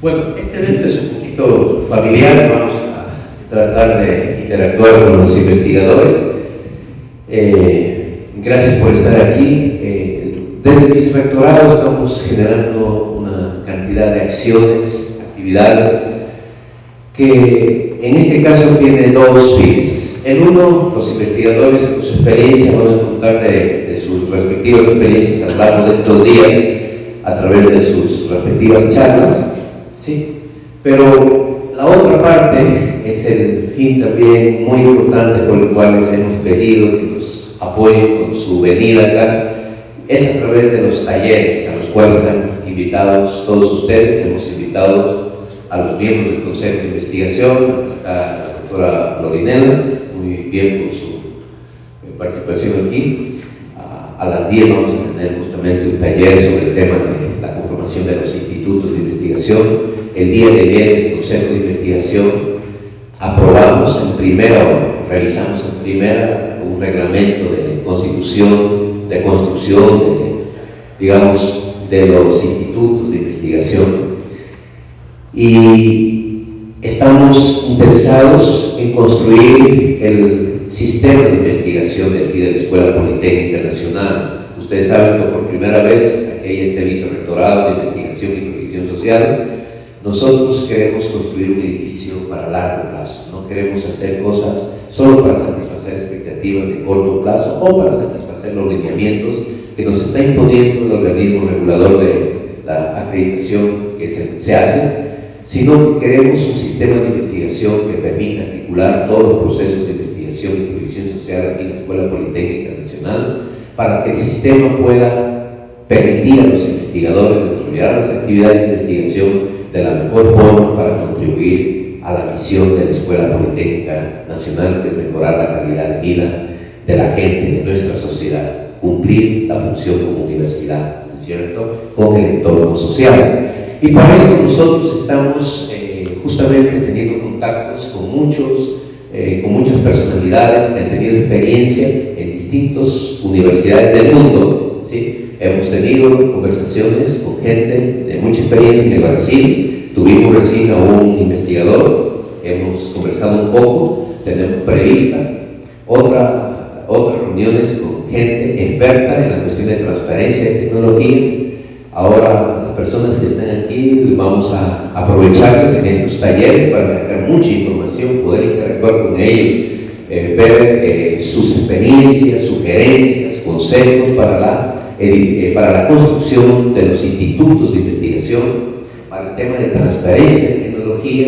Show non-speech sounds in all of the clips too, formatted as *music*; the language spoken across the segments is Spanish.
Bueno, este evento es un poquito familiar, vamos a tratar de interactuar con los investigadores. Eh, gracias por estar aquí. Eh, desde el vicerrectorado estamos generando una cantidad de acciones, actividades, que en este caso tiene dos fines. El uno, los investigadores con su experiencia van a contar de, de sus respectivas experiencias a lo largo de estos días a través de sus respectivas charlas ¿sí? Pero la otra parte es el fin también muy importante por el cual les hemos pedido que nos apoyen con su venida acá, es a través de los talleres a los cuales están invitados todos ustedes, hemos invitado a los miembros del Consejo de Investigación, está la doctora Lorinela, muy bien por su eh, participación aquí. A, las 10 vamos a tener justamente un taller sobre el tema de la conformación de los institutos de investigación el día de ayer el Consejo de Investigación aprobamos en primera, realizamos en primera un reglamento de constitución, de construcción, digamos, de los institutos de investigación. Y estamos interesados en construir el sistema de investigación de aquí de la Escuela Politécnica Nacional. Ustedes saben que por primera vez aquí hay este vicerrectorado de investigación y previsión social nosotros queremos construir un edificio para largo plazo, no queremos hacer cosas solo para satisfacer expectativas de corto plazo o para satisfacer los lineamientos que nos está imponiendo el organismo regulador de la acreditación que se, hace, sino que queremos un sistema de investigación que permita articular todos los procesos de investigación y previsión social aquí en la Escuela Politécnica Nacional para que el sistema pueda permitir a los investigadores desarrollar las actividades de investigación de la mejor forma para contribuir a la misión de la Escuela Politécnica Nacional, que es mejorar la calidad de vida de la gente, de nuestra sociedad, cumplir la función como universidad, cierto?, con el entorno social. Y para eso nosotros estamos eh, justamente teniendo contactos con muchos, eh, con muchas personalidades que han tenido experiencia en distintas universidades del mundo. Hemos tenido conversaciones con gente de mucha experiencia en Brasil, tuvimos recién a un investigador, hemos conversado un poco, tenemos prevista otra, otras reuniones con gente experta en la cuestión de transparencia y tecnología. Ahora las personas que están aquí vamos a aprovecharles en estos talleres para sacar mucha información, poder interactuar con ellos, eh, ver eh, sus experiencias, sugerencias, consejos para la eh, para la construcción de los institutos de investigación, para el tema de transparencia de tecnología,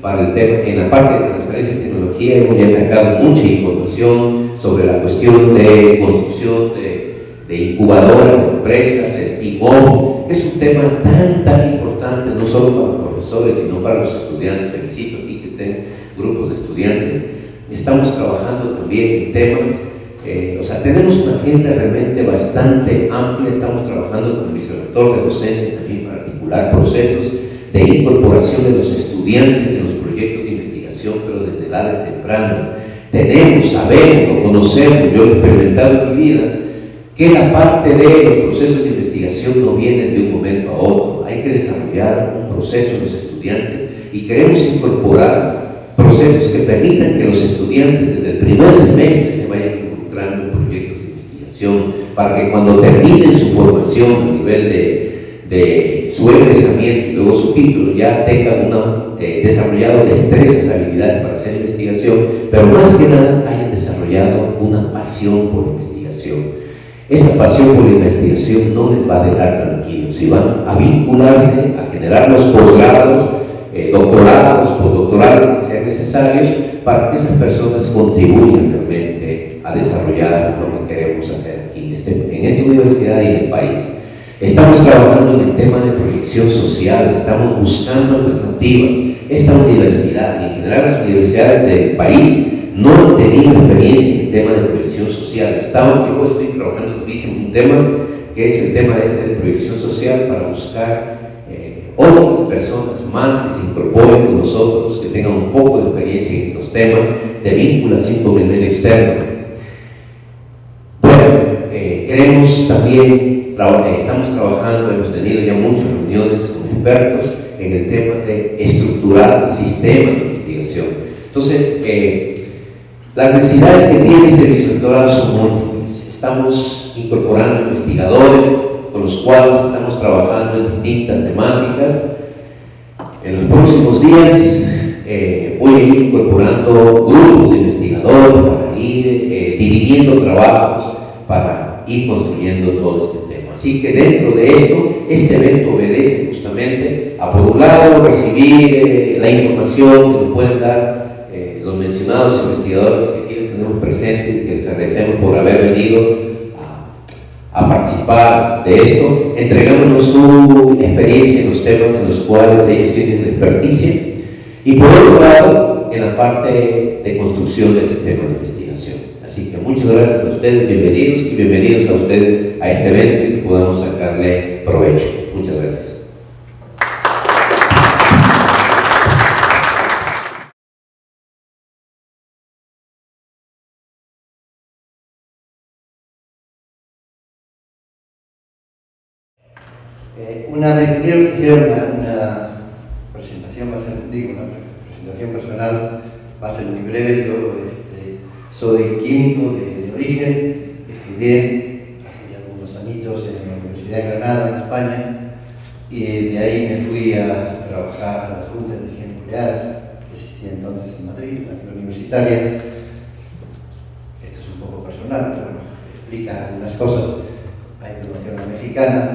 para el tema, en la parte de transparencia de tecnología hemos ya sacado mucha información sobre la cuestión de construcción de, de incubadoras de empresas, estimó es un tema tan, tan importante, no solo para los profesores, sino para los estudiantes. Felicito aquí que estén grupos de estudiantes. Estamos trabajando también en temas eh, tenemos una agenda realmente bastante amplia, estamos trabajando con el vicerrector de docencia también para articular procesos de incorporación de los estudiantes en los proyectos de investigación, pero desde edades tempranas. Tenemos, sabemos, conocemos, yo he experimentado en mi vida, que la parte de los procesos de investigación no vienen de un momento a otro. Hay que desarrollar un proceso en los estudiantes y queremos incorporar procesos que permitan que los estudiantes desde el primer semestre se vayan un proyectos de investigación, para que cuando terminen su formación a nivel de, su egresamiento y luego su título ya tengan una, eh, desarrollado destrezas, habilidades para hacer investigación, pero más que nada hayan desarrollado una pasión por investigación. Esa pasión por la investigación no les va a dejar tranquilos y van a vincularse, a generar los posgrados, eh, doctorados, postdoctorados que sean necesarios para que esas personas contribuyan realmente a desarrollar lo que queremos hacer aquí en, esta universidad y en el país. Estamos trabajando en el tema de proyección social, estamos buscando alternativas. Esta universidad y en general las universidades del país no han tenido experiencia en el tema de proyección social. Estamos, yo estoy trabajando muchísimo en un tema que es el tema este de proyección social para buscar eh, otras personas más que se incorporen con nosotros, que tengan un poco de experiencia en estos temas de vinculación con el medio externo. También, eh, estamos trabajando, hemos tenido ya muchas reuniones con expertos en el tema de estructurar el sistema de investigación. Entonces, eh, las necesidades que tiene este vicerrectorado son múltiples. Estamos incorporando investigadores con los cuales estamos trabajando en distintas temáticas. En los próximos días eh, voy a ir incorporando grupos de investigadores para ir dividiendo trabajos, para ir construyendo todo este tema. Así que dentro de esto, este evento obedece justamente a, por un lado, recibir eh, la información que nos pueden dar los mencionados investigadores que aquí les tenemos presentes y que les agradecemos por haber venido a participar de esto, entregándonos su experiencia en los temas en los cuales ellos tienen experticia y por otro lado en la parte de construcción del sistema de investigación. Muchas gracias a ustedes, bienvenidos y bienvenidos a ustedes a este evento y que podamos sacarle provecho. Muchas gracias. Eh, una vez que hicieron una, presentación, va a ser, digo, una presentación personal, va a ser muy breve, yo soy químico de, origen, estudié hace algunos añitos en la Universidad de Granada, en España, y de ahí me fui a trabajar a la Junta de Energía Nuclear, que existía entonces en Madrid, la ciudad universitaria. Esto es un poco personal, pero bueno, explica algunas cosas. Hay promoción mexicana,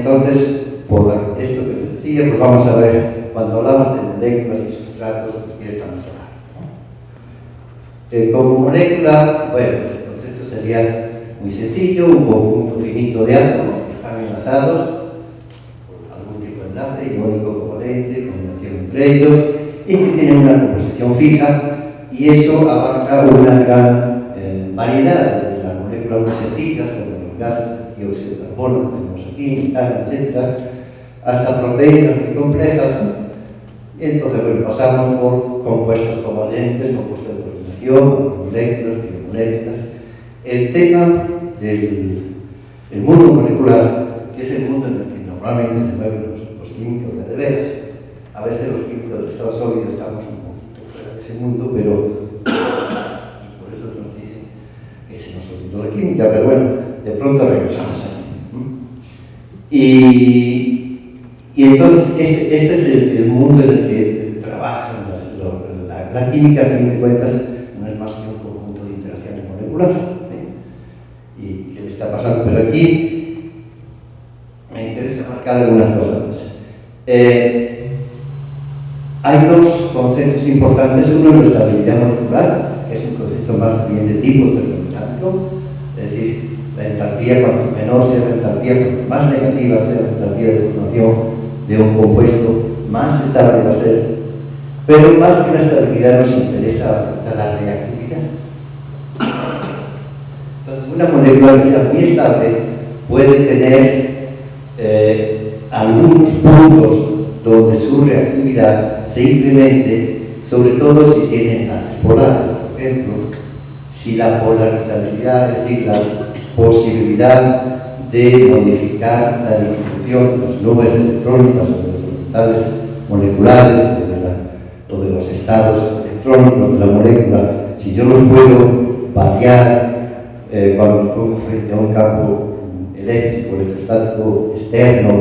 Entonces, por esto que les decía, pues vamos a ver, cuando hablamos de moléculas y que estamos hablando. Eh, como molécula, bueno, pues el proceso sería muy sencillo, un conjunto finito de átomos que están enlazados por algún tipo de enlace, iónico componente, combinación entre ellos, y que tienen una composición fija, y eso abarca una gran eh, variedad de las moléculas muy sencillas, como los gases, dióxido de carbono que tenemos aquí, metano, etc., hasta proteínas muy complejas, y entonces bueno, pasamos por compuestos covalentes, compuestos de coordinación, moléculas, biomoléculas. El tema del mundo molecular, que es el mundo en el que normalmente se mueven los, químicos de veras. A veces los químicos del estado sólido estamos un poquito ese mundo, pero por eso nos dicen que se nos olvidó la química, pero bueno, de pronto regresamos ahí. Y, y entonces este, este es el, mundo en el que trabajan la, química, a fin de cuentas, no es más que un conjunto de interacciones moleculares. ¿Y qué le está pasando? Pero aquí me interesa marcar algunas cosas. Eh, hay dos conceptos importantes. Uno es la estabilidad molecular, que es un concepto más bien de tipo termodinámico, es decir, la entalpía, cuanto menor sea la entalpía, cuanto más negativa sea la entalpía de formación de un compuesto, más estable va a ser. Pero más que la estabilidad nos interesa la reactividad. Entonces, una molécula que sea muy estable puede tener eh, algunos puntos donde su reactividad se incremente, sobre todo si tiene enlaces polares, por ejemplo, si la polarizabilidad, es decir, la posibilidad de modificar la distribución de las nubes electrónicas o de los orbitales moleculares o de, los estados electrónicos de la molécula, si yo los puedo variar eh, cuando pongo frente a un campo eléctrico, electrostático externo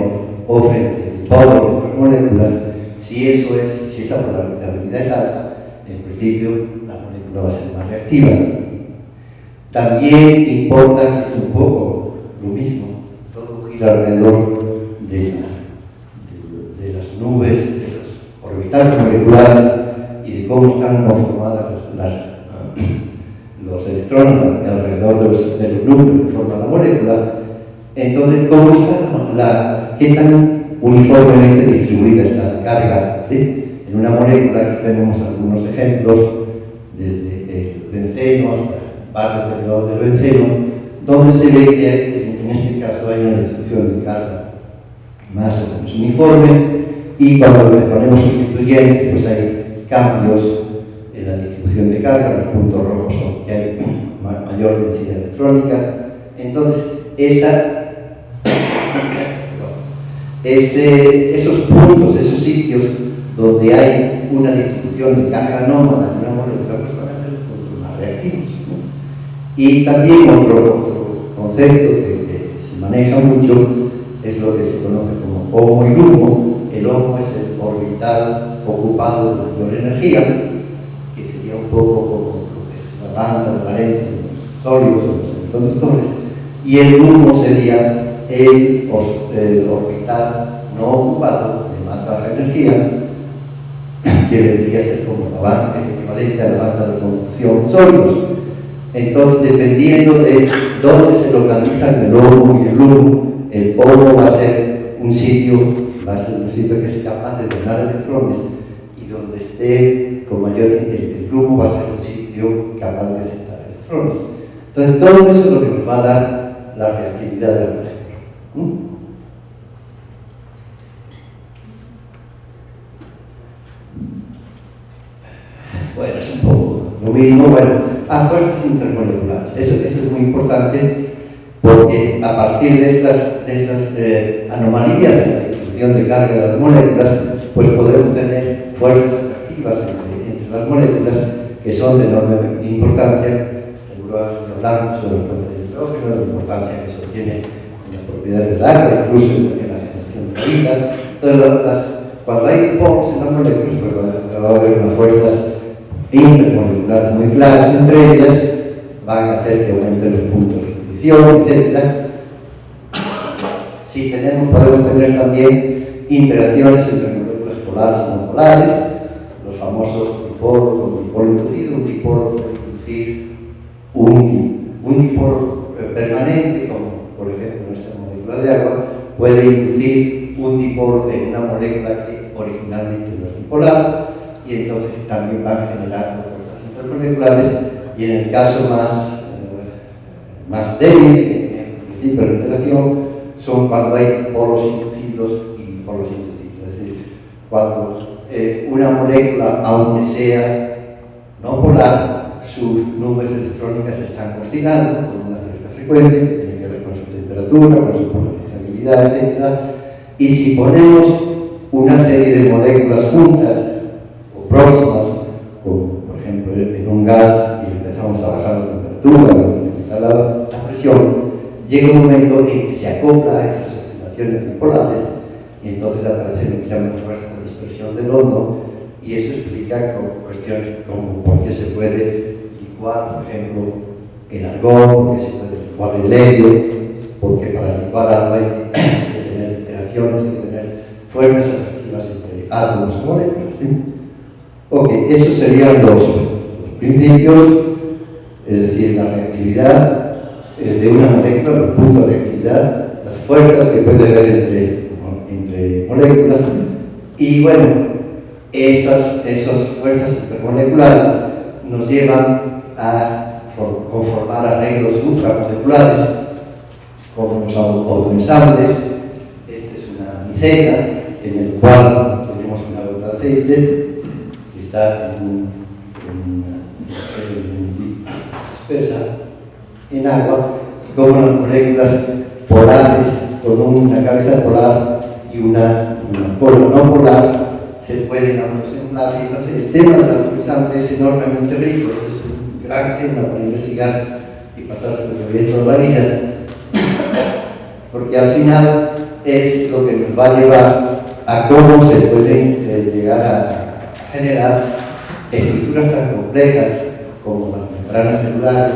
o frente a de otras moléculas, si eso es, si esa polarizabilidad es alta, en principio la molécula va a ser más reactiva. También importa que es un poco lo mismo, todo gira alrededor de, las nubes, de los orbitales moleculares y de cómo están conformadas *clears throat* los electrones alrededor de los, de núcleos que forman la molécula. Entonces, ¿cómo está la, qué tan uniformemente distribuida está la carga? En una molécula, aquí tenemos algunos ejemplos, desde el benceno hasta partes del del benceno, donde se ve que en este caso hay una distribución de carga más o menos uniforme y cuando le ponemos sustituyentes pues hay cambios en la distribución de carga, los puntos rojos son que hay *coughs* mayor densidad electrónica. Entonces, esa, *coughs* ese, esos puntos, esos sitios donde hay una distribución de carga anómala de una molécula, pues van a ser los puntos más reactivos. Y también otro, concepto que, se maneja mucho es lo que se conoce como HOMO y LUMO. El HOMO es el orbital ocupado de mayor energía, que sería un poco como lo que es la banda de valencia los sólidos o los semiconductores, y el LUMO sería el, el orbital no ocupado de más baja energía, que vendría a ser como la banda, equivalente a la banda de conducción sólidos entonces, dependiendo de dónde se localizan el ojo y el humo, el ojo va a ser un sitio, va a ser un sitio que es capaz de donar electrones y donde esté con mayor el, el va a ser un sitio capaz de aceptar electrones. Entonces, todo eso es lo que nos va a dar la reactividad de la. ¿Mm? Bueno, es un poco lo mismo, bueno, a fuerzas intermoleculares. Eso, eso es muy importante porque a partir de estas, de estas eh, anomalías en la distribución de carga de las moléculas, pues podemos tener fuerzas atractivas entre, las moléculas que son de enorme importancia. Seguro hablamos sobre el de hidrógeno, la importancia que eso tiene en las propiedades del agua, incluso en la generación de vida. Entonces, cuando hay pocos en las moléculas, pues va a haber unas fuerzas intermoleculares muy claras entre ellas, van a hacer que aumenten los puntos de ignición, etc. Si tenemos, podemos tener también interacciones entre moléculas polares y no polares, los famosos dipolos, un dipolo inducido, un dipolo puede inducir un, un permanente, como por ejemplo nuestra molécula de agua, puede inducir un dipolo en una molécula que originalmente no es dipolar, y entonces también van generando fuerzas intermoleculares y en el caso más, eh, más débil, en principio de la interacción, son cuando hay polos inducidos y polos inducidos. Es decir, cuando eh, una molécula, aunque sea no polar, sus nubes electrónicas están oscilando con una cierta frecuencia, que tiene que ver con su temperatura, con su polarizabilidad, etc. Y si ponemos una serie de moléculas juntas próximas por ejemplo, en un gas y empezamos a bajar la temperatura, a la, la presión, llega un momento en que se acopla a esas oscilaciones dipolares y entonces aparece lo que se llama fuerza de dispersión del hondo y eso explica cuestiones como por qué se puede licuar, por ejemplo, el argón, por qué se puede licuar el helio, porque para licuar algo hay que *coughs* tener interacciones, hay que tener fuerzas atractivas entre átomos y moléculas. ¿sí? Ok, esos serían los, principios, es decir, la reactividad de una molécula, los puntos de reactividad, las fuerzas que puede haber entre, entre moléculas y bueno, esas, esas fuerzas intermoleculares nos llevan a conformar arreglos ultramoleculares como los autoensambles. Esta es una micela en el cual tenemos una gota de aceite está en, un, en dispersa en agua y como las moléculas polares con una cabeza polar y una, una cola no polar se pueden autoensamblar. Entonces el tema del autoensamble es enormemente rico, es un gran tema para investigar y pasarse por toda la vida, porque al final es lo que nos va a llevar a cómo se pueden eh, llegar a generar estructuras tan complejas como las membranas celulares,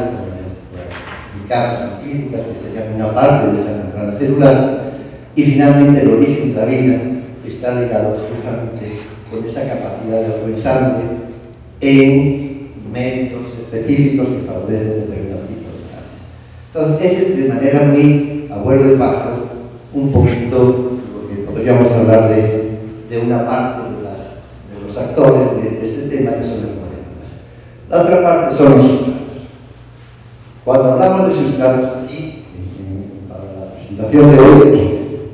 capas lipídicas, que serían una parte de esa membrana celular, y finalmente el origen de la vida está ligado justamente con esa capacidad de autoensamble en medios específicos que favorecen determinado tipo de ensamble. Entonces, ese es de manera muy abuelo de pájaro un poquito lo que podríamos hablar de, de una parte las, los actores de, este tema que son las moléculas. La otra parte son los sustratos. Cuando hablamos de sustratos aquí, para la presentación de hoy,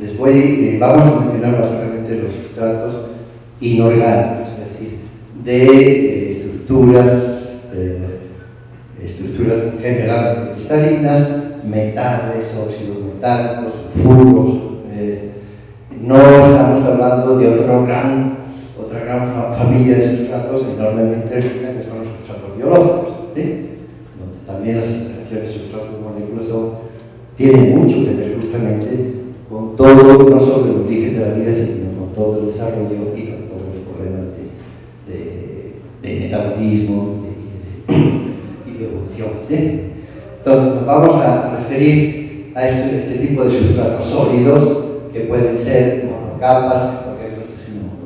les voy, eh, vamos a mencionar básicamente los sustratos inorgánicos, es decir, de eh, estructuras, eh, estructuras generalmente cristalinas, metales, óxidos metálicos, fungos. Eh, no estamos hablando de otro gran, otra gran fa familia de sustratos enormemente rica que son los sustratos biológicos, donde también las interacciones sustratos-moléculas tienen mucho que ver justamente con todo, no solo el origen de la vida, sino con todo el desarrollo y con todos los problemas de, de, de metabolismo y de, de, de, evolución. Entonces nos vamos a referir a este, este, tipo de sustratos sólidos que pueden ser monocapas,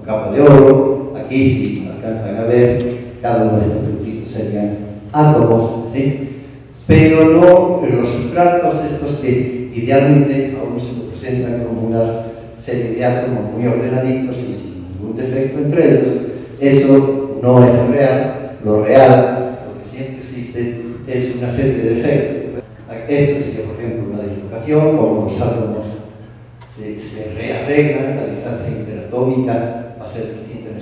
monocapa de oro, aquí si alcanzan a ver, cada uno de estos puntitos serían átomos, ¿sí? pero no los sustratos estos que idealmente aún se presentan como una serie de átomos muy ordenaditos y sin ningún defecto entre ellos, eso no es real. Lo real, lo que siempre existe, es una serie de defectos. Esto sería, por ejemplo, una dislocación, como los átomos se, se rearreglan, la distancia interatómica va a ser distinta en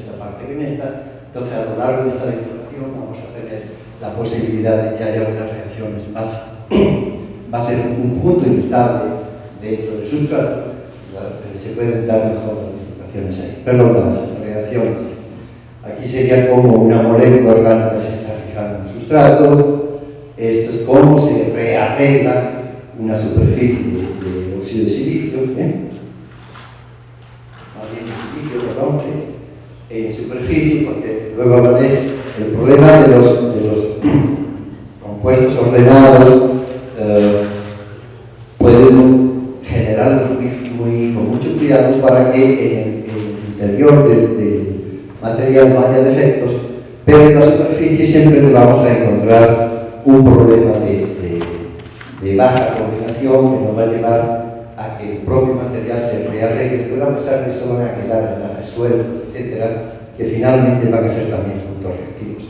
Entonces, a lo largo de esta dislocación vamos a tener la posibilidad de que haya unas reacciones más, va a ser un punto inestable dentro del sustrato, se pueden dar mejor las dislocaciones ahí, perdón, las reacciones. Aquí sería como una molécula orgánica se está fijando en el sustrato, esto es como se rearregla una superficie de, de óxido de silicio, ¿eh? más bien de silicio, perdón, porque luego hablaré el problema de los, *clears throat* compuestos ordenados eh, pueden generar muy, con mucho cuidado para que en el, interior del, material no haya defectos, pero en la superficie siempre vamos a encontrar un problema de baja coordinación que nos va a llevar a que el propio material se rearregle, pero a pesar de eso van a quedar enlaces sueltos, etcétera, que finalmente van a ser también puntos reactivos.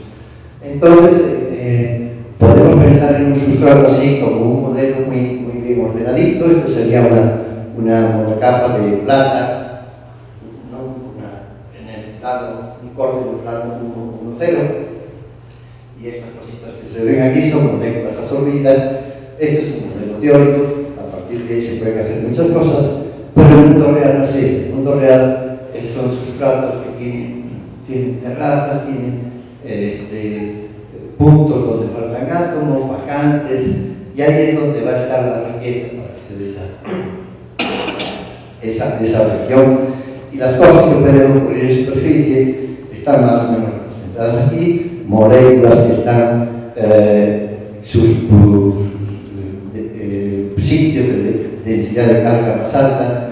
Entonces, eh, podemos pensar en un sustrato así como un modelo muy, muy bien ordenadito. Esto sería una, una monocapa de plata, ¿no? una, en el plano, un corte de plano 1,0. Y estas cositas que se ven aquí son moléculas absorbidas. Esto es un modelo teórico, a partir de ahí se pueden hacer muchas cosas, pero el mundo real no es este. El mundo real son sustratos que tienen, tienen terrazas, tienen este, puntos donde faltan átomos, vacantes, y ahí es donde va a estar la riqueza para que se dé esa, esa, región. Y las cosas que pueden ocurrir en superficie están más o menos representadas aquí, moléculas que están eh, sus, eh, sitios de densidad de carga más alta,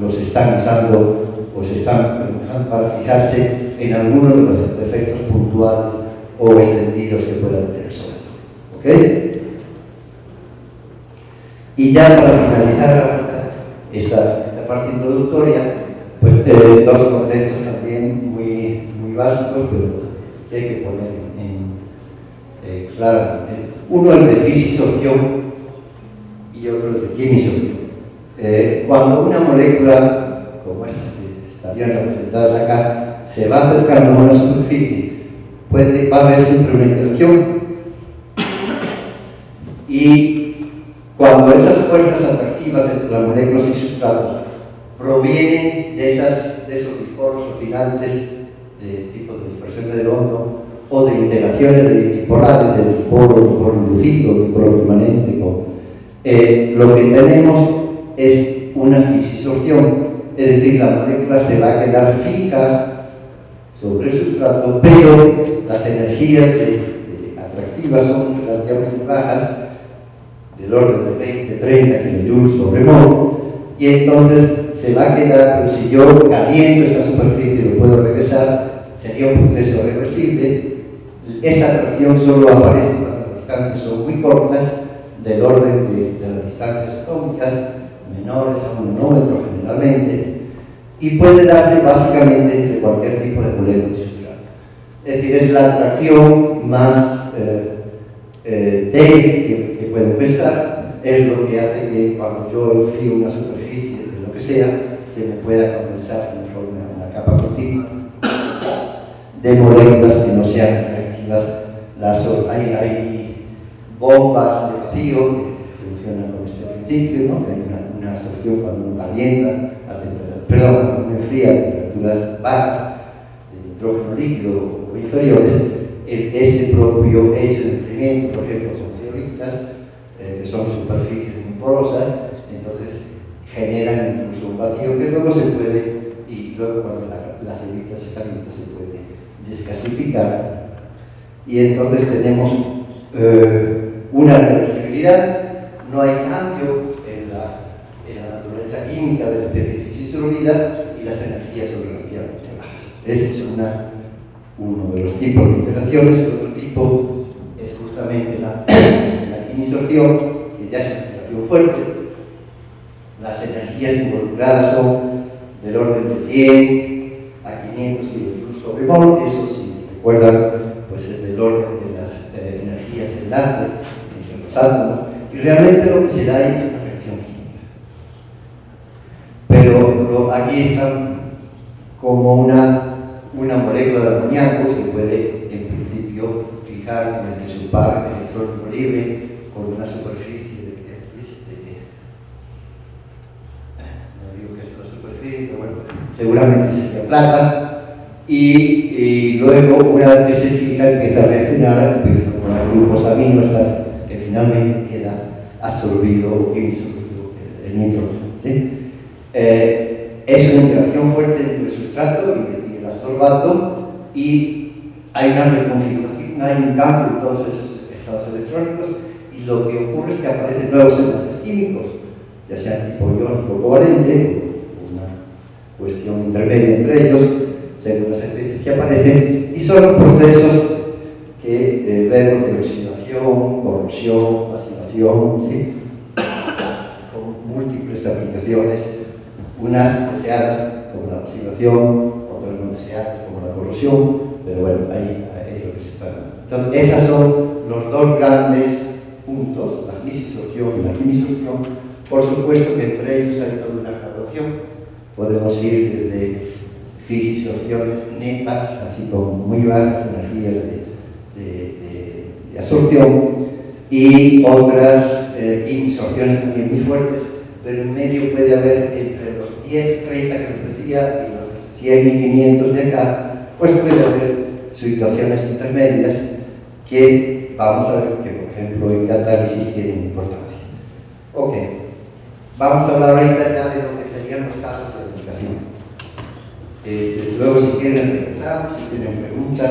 los están usando o se están usando para fijarse en algunos de los efectos puntuales o extendidos que pueda tener Sol. ¿Ok? Y ya para finalizar esta, parte introductoria, pues eh, dos conceptos también muy, muy básicos, pero que hay que poner en, eh, claramente. Uno el de fisisorción y otro el de quimisorción. Eh, cuando una molécula, como esta que estarían representadas acá, se va acercando a una superficie, puede, va a haber siempre una interacción. Y cuando esas fuerzas atractivas entre las moléculas y sustratos provienen de, esas, de esos dipolos oscilantes de tipo de dispersión del hondo o de interacciones de dipolares, de dipolo, dipolo reducido, dipolo permanente, eh, lo que tenemos es una fisisorción, es decir, la molécula se va a quedar fija sobre el sustrato, pero las energías atractivas son relativamente bajas, del orden de 20, 30 kJ sobre mol, y entonces se va a quedar, pero si yo caliento esta superficie y lo puedo regresar, sería un proceso reversible. Esta atracción solo aparece cuando las distancias son muy cortas, del orden de, las distancias atómicas, menores a un nanómetro generalmente, y puede darse básicamente cualquier tipo de sustrato. Es decir, es la atracción más eh, eh, débil que, pueden pensar, es lo que hace que cuando yo enfrío una superficie de lo que sea, se me pueda condensar de forma una capa continua de moléculas que no sean reactivas. Las, hay, hay bombas de vacío que funcionan con este principio, ¿no? que hay una, una absorción cuando uno calienta perdón, me enfría a temperaturas bajas, de nitrógeno líquido o inferiores, ese propio hecho de enfriamiento, por ejemplo, son ceolitas, eh, que son superficies muy porosas, entonces generan incluso un vacío que luego se puede, y luego cuando la, la ceolita se calienta se puede desgasificar, y entonces tenemos eh, una reversibilidad, no hay cambio en la, naturaleza química de la especie. Y las energías son relativamente bajas. Ese es una, uno de los tipos de interacciones. El otro tipo es justamente la, *clears throat* la que ya es una interacción fuerte. Las energías involucradas son del orden de 100 a 500 kJ sobre mol. Eso, si recuerdan, pues es del orden de las eh, energías de enlace entre los átomos. Y realmente lo que se da es pero aquí están como una, una molécula de amoníaco, se puede en principio fijar entre su par electrónico libre con una superficie de, este, no digo que es una superficie, pero bueno, seguramente sería plata, y, luego una vez que se fija empieza a reaccionar con el grupo amino que finalmente queda absorbido y absorbido el nitrógeno. Eh, es una interacción fuerte entre el sustrato y el, y hay una reconfiguración, hay un cambio en todos esos estados electrónicos y lo que ocurre es que aparecen nuevos enlaces químicos, ya sean tipo iónico covalente, una cuestión intermedia entre ellos, según las especies que aparecen, y son procesos que vemos de oxidación, corrosión, vacilación, con múltiples aplicaciones unas deseadas como la oxidación, como la corrosión, pero bueno, ahí, es lo que se está dando. Entonces, esos son los dos grandes puntos, la fisisorción y la quimisorción. Por supuesto que entre ellos hay toda una graduación. Podemos ir desde fisisorciones netas, así como muy bajas energías de, absorción, y otras eh, también muy fuertes, pero en medio puede haber entre los 10, 30 que os decía y los 100 y 500 de acá, pues puede haber situaciones intermedias que vamos a ver que, por ejemplo, en catálisis tienen importancia. Ok, vamos a hablar ahorita ya de lo que serían los casos de aplicación. Este, luego, si quieren, regresamos, si tienen preguntas,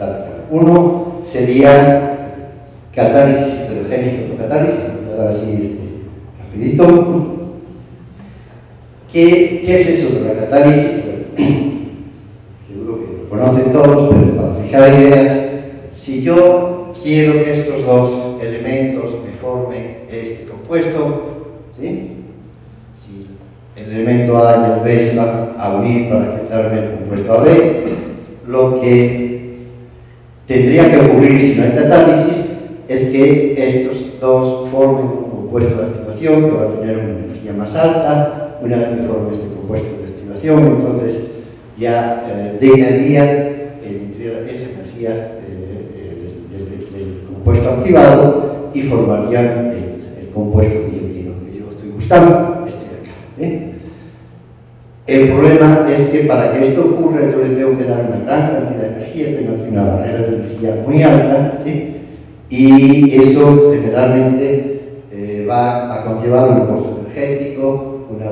y Uno sería catálisis heterogénea y fotocatálisis, voy a dar así este, rapidito. ¿Qué, ¿Qué, es eso de la catálisis? *clears throat* seguro que lo conocen todos, pero para fijar ideas, si yo quiero que estos dos elementos me formen este compuesto, ¿sí? si el elemento A y el B se van a unir para crearme el compuesto AB, lo que tendría que ocurrir si no hay catálisis es que estos dos formen un compuesto de activación que va a tener una energía más alta, una vez que forme este compuesto de activación, entonces ya eh, esa energía eh, eh, del, compuesto activado y formaría el, compuesto que yo que yo estoy buscando, este de acá. El problema es que para que esto ocurra yo le tengo que dar una gran cantidad de energía, tengo aquí una barrera de energía muy alta, y eso generalmente va a conllevar un costo energético, una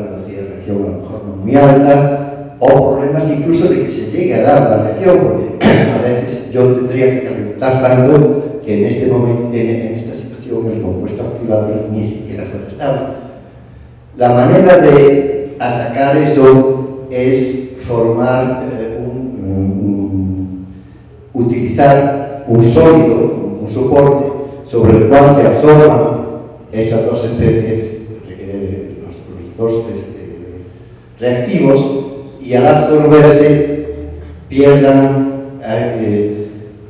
a lo mejor no muy alta, o problemas incluso de que se llegue a dar la reacción, porque *clears throat* a veces yo tendría que calentar tanto que en este momento, en, esta situación, el compuesto activado ni siquiera fuera estable. La manera de atacar eso es formar eh, un, utilizar un sólido, un soporte sobre el cual se absorban esas dos especies dos este, reactivos y al absorberse pierdan, eh,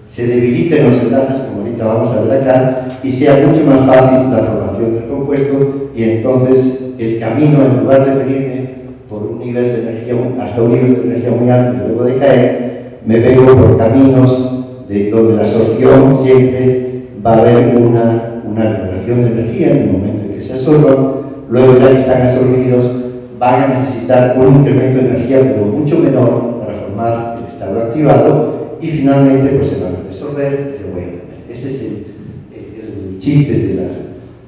se debiliten los enlaces, como ahorita vamos a ver acá, y sea mucho más fácil la formación del compuesto y entonces el camino, en lugar de venirme por un nivel de energía, hasta un nivel de energía muy alto y luego de caer, me vengo por caminos de donde la absorción siempre va a haber una, una de energía en el momento en que se absorba luego ya que están absorbidos, van a necesitar un incremento de energía pero mucho menor para formar el estado activado y finalmente pues se van a disolver y. Ese es el, chiste de la,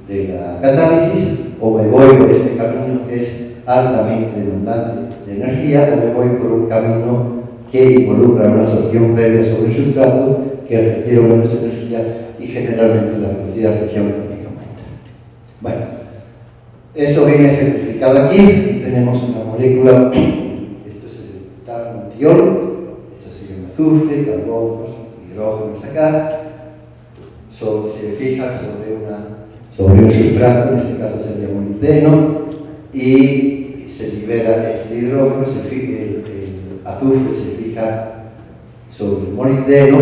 de la catálisis, o me voy por este camino que es altamente demandante de energía, o me voy por un camino que involucra una absorción previa sobre el sustrato que requiere menos energía y generalmente la velocidad de reacción también aumenta. Bueno, eso viene ejemplificado aquí. Tenemos una molécula, esto es el tarnatiol, esto sería azufre, carbonos, hidrógenos acá. se fija sobre, una, sobre un sustrato, en este caso sería molibdeno, y se libera este hidrógeno, fija, el, azufre se fija sobre el molibdeno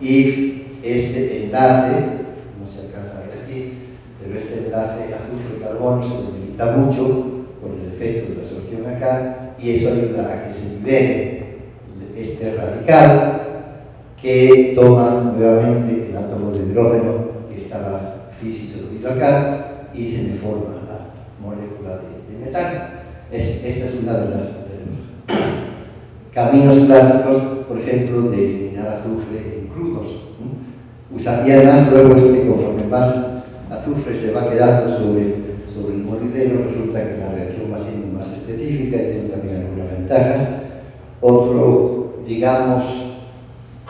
y este enlace, no se alcanza a ver aquí, pero este enlace carbono se debilita mucho por el efecto de la absorción acá y eso ayuda a que se libere este radical que toma nuevamente el átomo de hidrógeno que estaba físico acá y se me forma la molécula de, metano. esta es una de las caminos clásicos, por ejemplo, de eliminar azufre en crudos. Usaría más luego este, conforme más azufre se va quedando sobre sobre el molibdeno, resulta que la y tiene también algunas ventajas. Otro, digamos,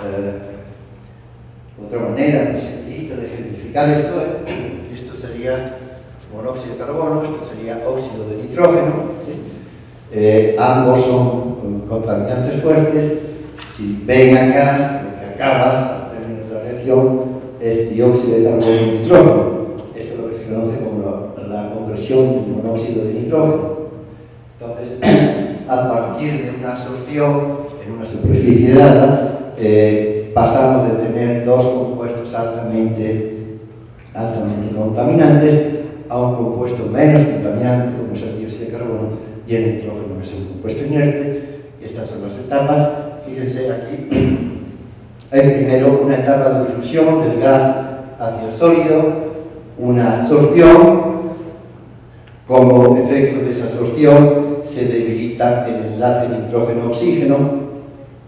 eh, otra manera muy sencilla de ejemplificar esto, *coughs* esto sería monóxido de carbono, esto sería óxido de nitrógeno, eh, ambos son contaminantes fuertes. Si ven acá, lo que acaba, en términos de la reacción, es dióxido de carbono y nitrógeno. Esto es lo que se conoce como del monóxido de nitrógeno. *coughs* A partir de una absorción en una superficie dada, eh, pasamos de tener dos compuestos altamente, altamente contaminantes a un compuesto menos contaminante, como es el dióxido de carbono, y el nitrógeno, que es un compuesto inerte. Estas son las etapas. Fíjense aquí, *coughs* hay primero una etapa de difusión del gas hacia el sólido, una absorción como efecto de esa absorción se debilita el enlace nitrógeno-oxígeno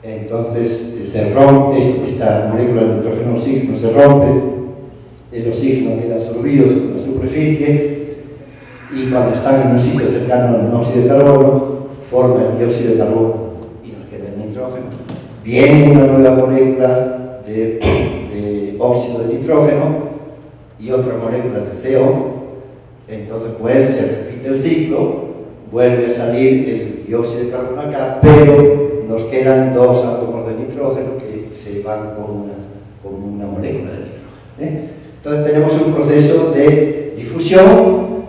entonces se rompe, esta molécula de nitrógeno oxígeno se rompe, el oxígeno queda absorbido sobre la superficie y cuando están en un sitio cercano al monóxido de carbono forma el dióxido de carbono y nos queda el nitrógeno. Viene una nueva molécula de, óxido de nitrógeno y otra molécula de CO, entonces vuelve, se repite el ciclo, vuelve a salir el dióxido de carbono acá, pero nos quedan dos átomos de nitrógeno que se van con una, con una molécula de nitrógeno. ¿eh? Entonces tenemos un proceso de difusión,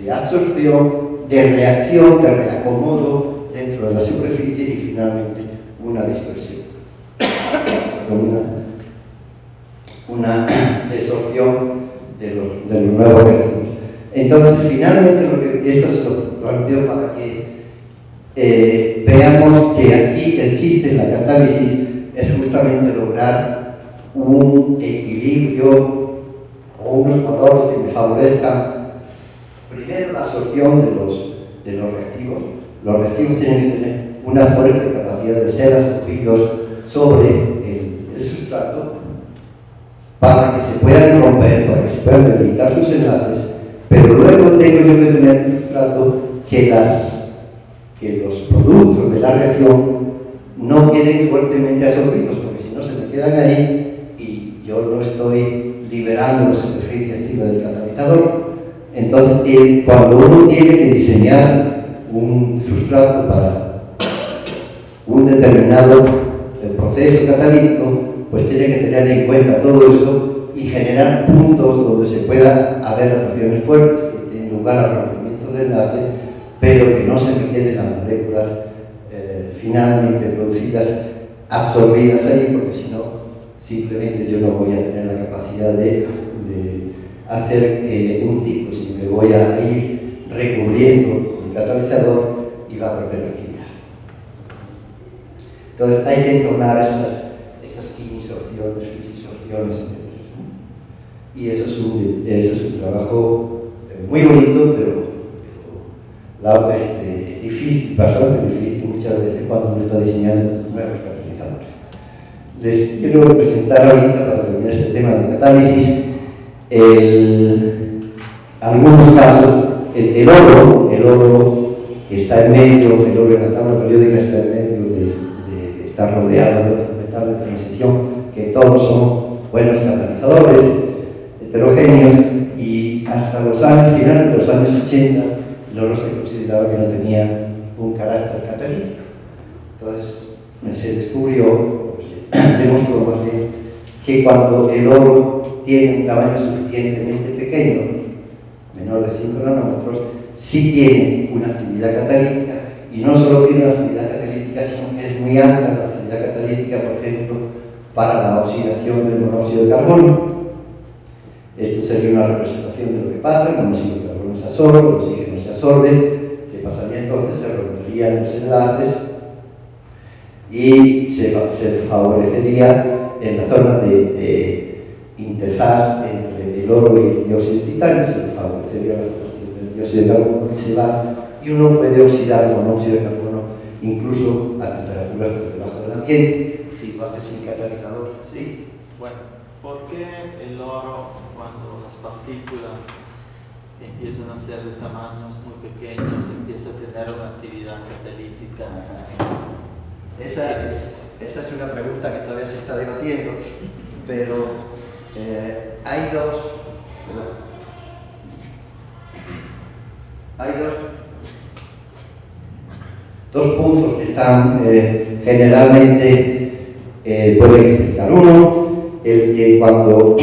de absorción, de reacción, de reacomodo dentro de la superficie y finalmente una dispersión. una, *clears throat* desorción de los, de los nuevos. Entonces, finalmente, lo que, esto se lo planteo para que eh, veamos que aquí existe la catálisis es justamente lograr un equilibrio o unos valores que me favorezcan primero la absorción de los, de los reactivos. Los reactivos tienen que tener una fuerte capacidad de ser absorbidos sobre el, el sustrato para que se puedan romper, para que se puedan debilitar sus enlaces, pero luego tengo yo que tener sustrato que, las, que los productos de la reacción no queden fuertemente absorbidos, porque si no se me quedan ahí y yo no estoy liberando la superficie activa del catalizador. Entonces, cuando uno tiene que diseñar un sustrato para un determinado proceso catalítico, pues tiene que tener en cuenta todo eso y generar puntos donde se pueda haber atracciones fuertes que tienen lugar a rompimientos de enlace, pero que no se queden las moléculas eh, finalmente producidas absorbidas ahí, porque si no, simplemente yo no voy a tener la capacidad de, hacer eh, un ciclo, sino que voy a ir recubriendo el catalizador y va a perder la actividad. Entonces hay que entornar esas y eso es un, eso es un trabajo eh, muy bonito, pero, pero este, difícil, bastante difícil muchas veces cuando uno está diseñando nuevos catalizadores. Les quiero presentar ahorita, para terminar este tema de catálisis, algunos casos, el, oro, el oro que está en medio, el oro en la tabla periódica está en medio de, de estar rodeado de otro metal de transición, que todos son buenos catalizadores, heterogéneos, y hasta los años, finales de los años 80, el oro se consideraba que no tenía un carácter catalítico. Entonces se descubrió, se *clears throat* demostró más bien, que cuando el oro tiene un tamaño suficientemente pequeño, menor de 5 nanómetros, sí tiene una actividad catalítica, y no solo tiene una actividad catalítica, sino que es muy alta la actividad catalítica, por ejemplo, para la oxidación del monóxido de carbono. Esto sería una representación de lo que pasa, el monóxido de carbono se absorbe, el oxígeno se absorbe, ¿qué pasaría entonces? Se romperían los enlaces y se, favorecería en la zona de, interfaz entre el oro y el dióxido de titanio, se favorecería la cuestión del dióxido de carbono que se va y uno puede oxidar el monóxido de carbono incluso a temperaturas por debajo del ambiente lo hace sin catalizador, sí. Bueno, ¿por qué el oro cuando las partículas empiezan a ser de tamaños muy pequeños empieza a tener una actividad catalítica? Esa es, esa es una pregunta que todavía se está debatiendo, pero eh, hay dos... Hay dos, dos puntos que están eh, generalmente eh, puede explicar. Uno, el que cuando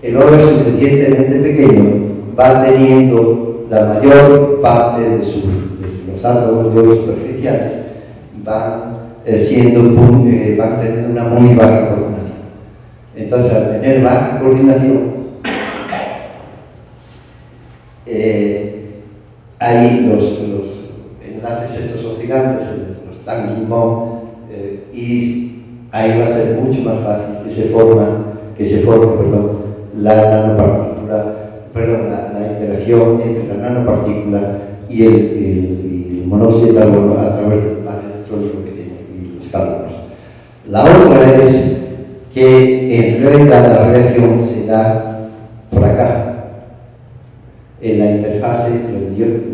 el oro es suficientemente pequeño, va teniendo la mayor parte de, los átomos de oro superficiales, van, eh, siendo, eh, van teniendo una muy baja coordinación. Entonces, al tener baja coordinación, hay los, los, enlaces estos oscilantes, los tangent y ahí va a ser mucho más fácil que se forma, que se forme, perdón, la nanopartícula, perdón, interacción entre la nanopartícula y el, monóxido de carbono a través del electrónico que tiene y los carbonos. La otra es que en realidad la reacción se da por acá, en la interfase,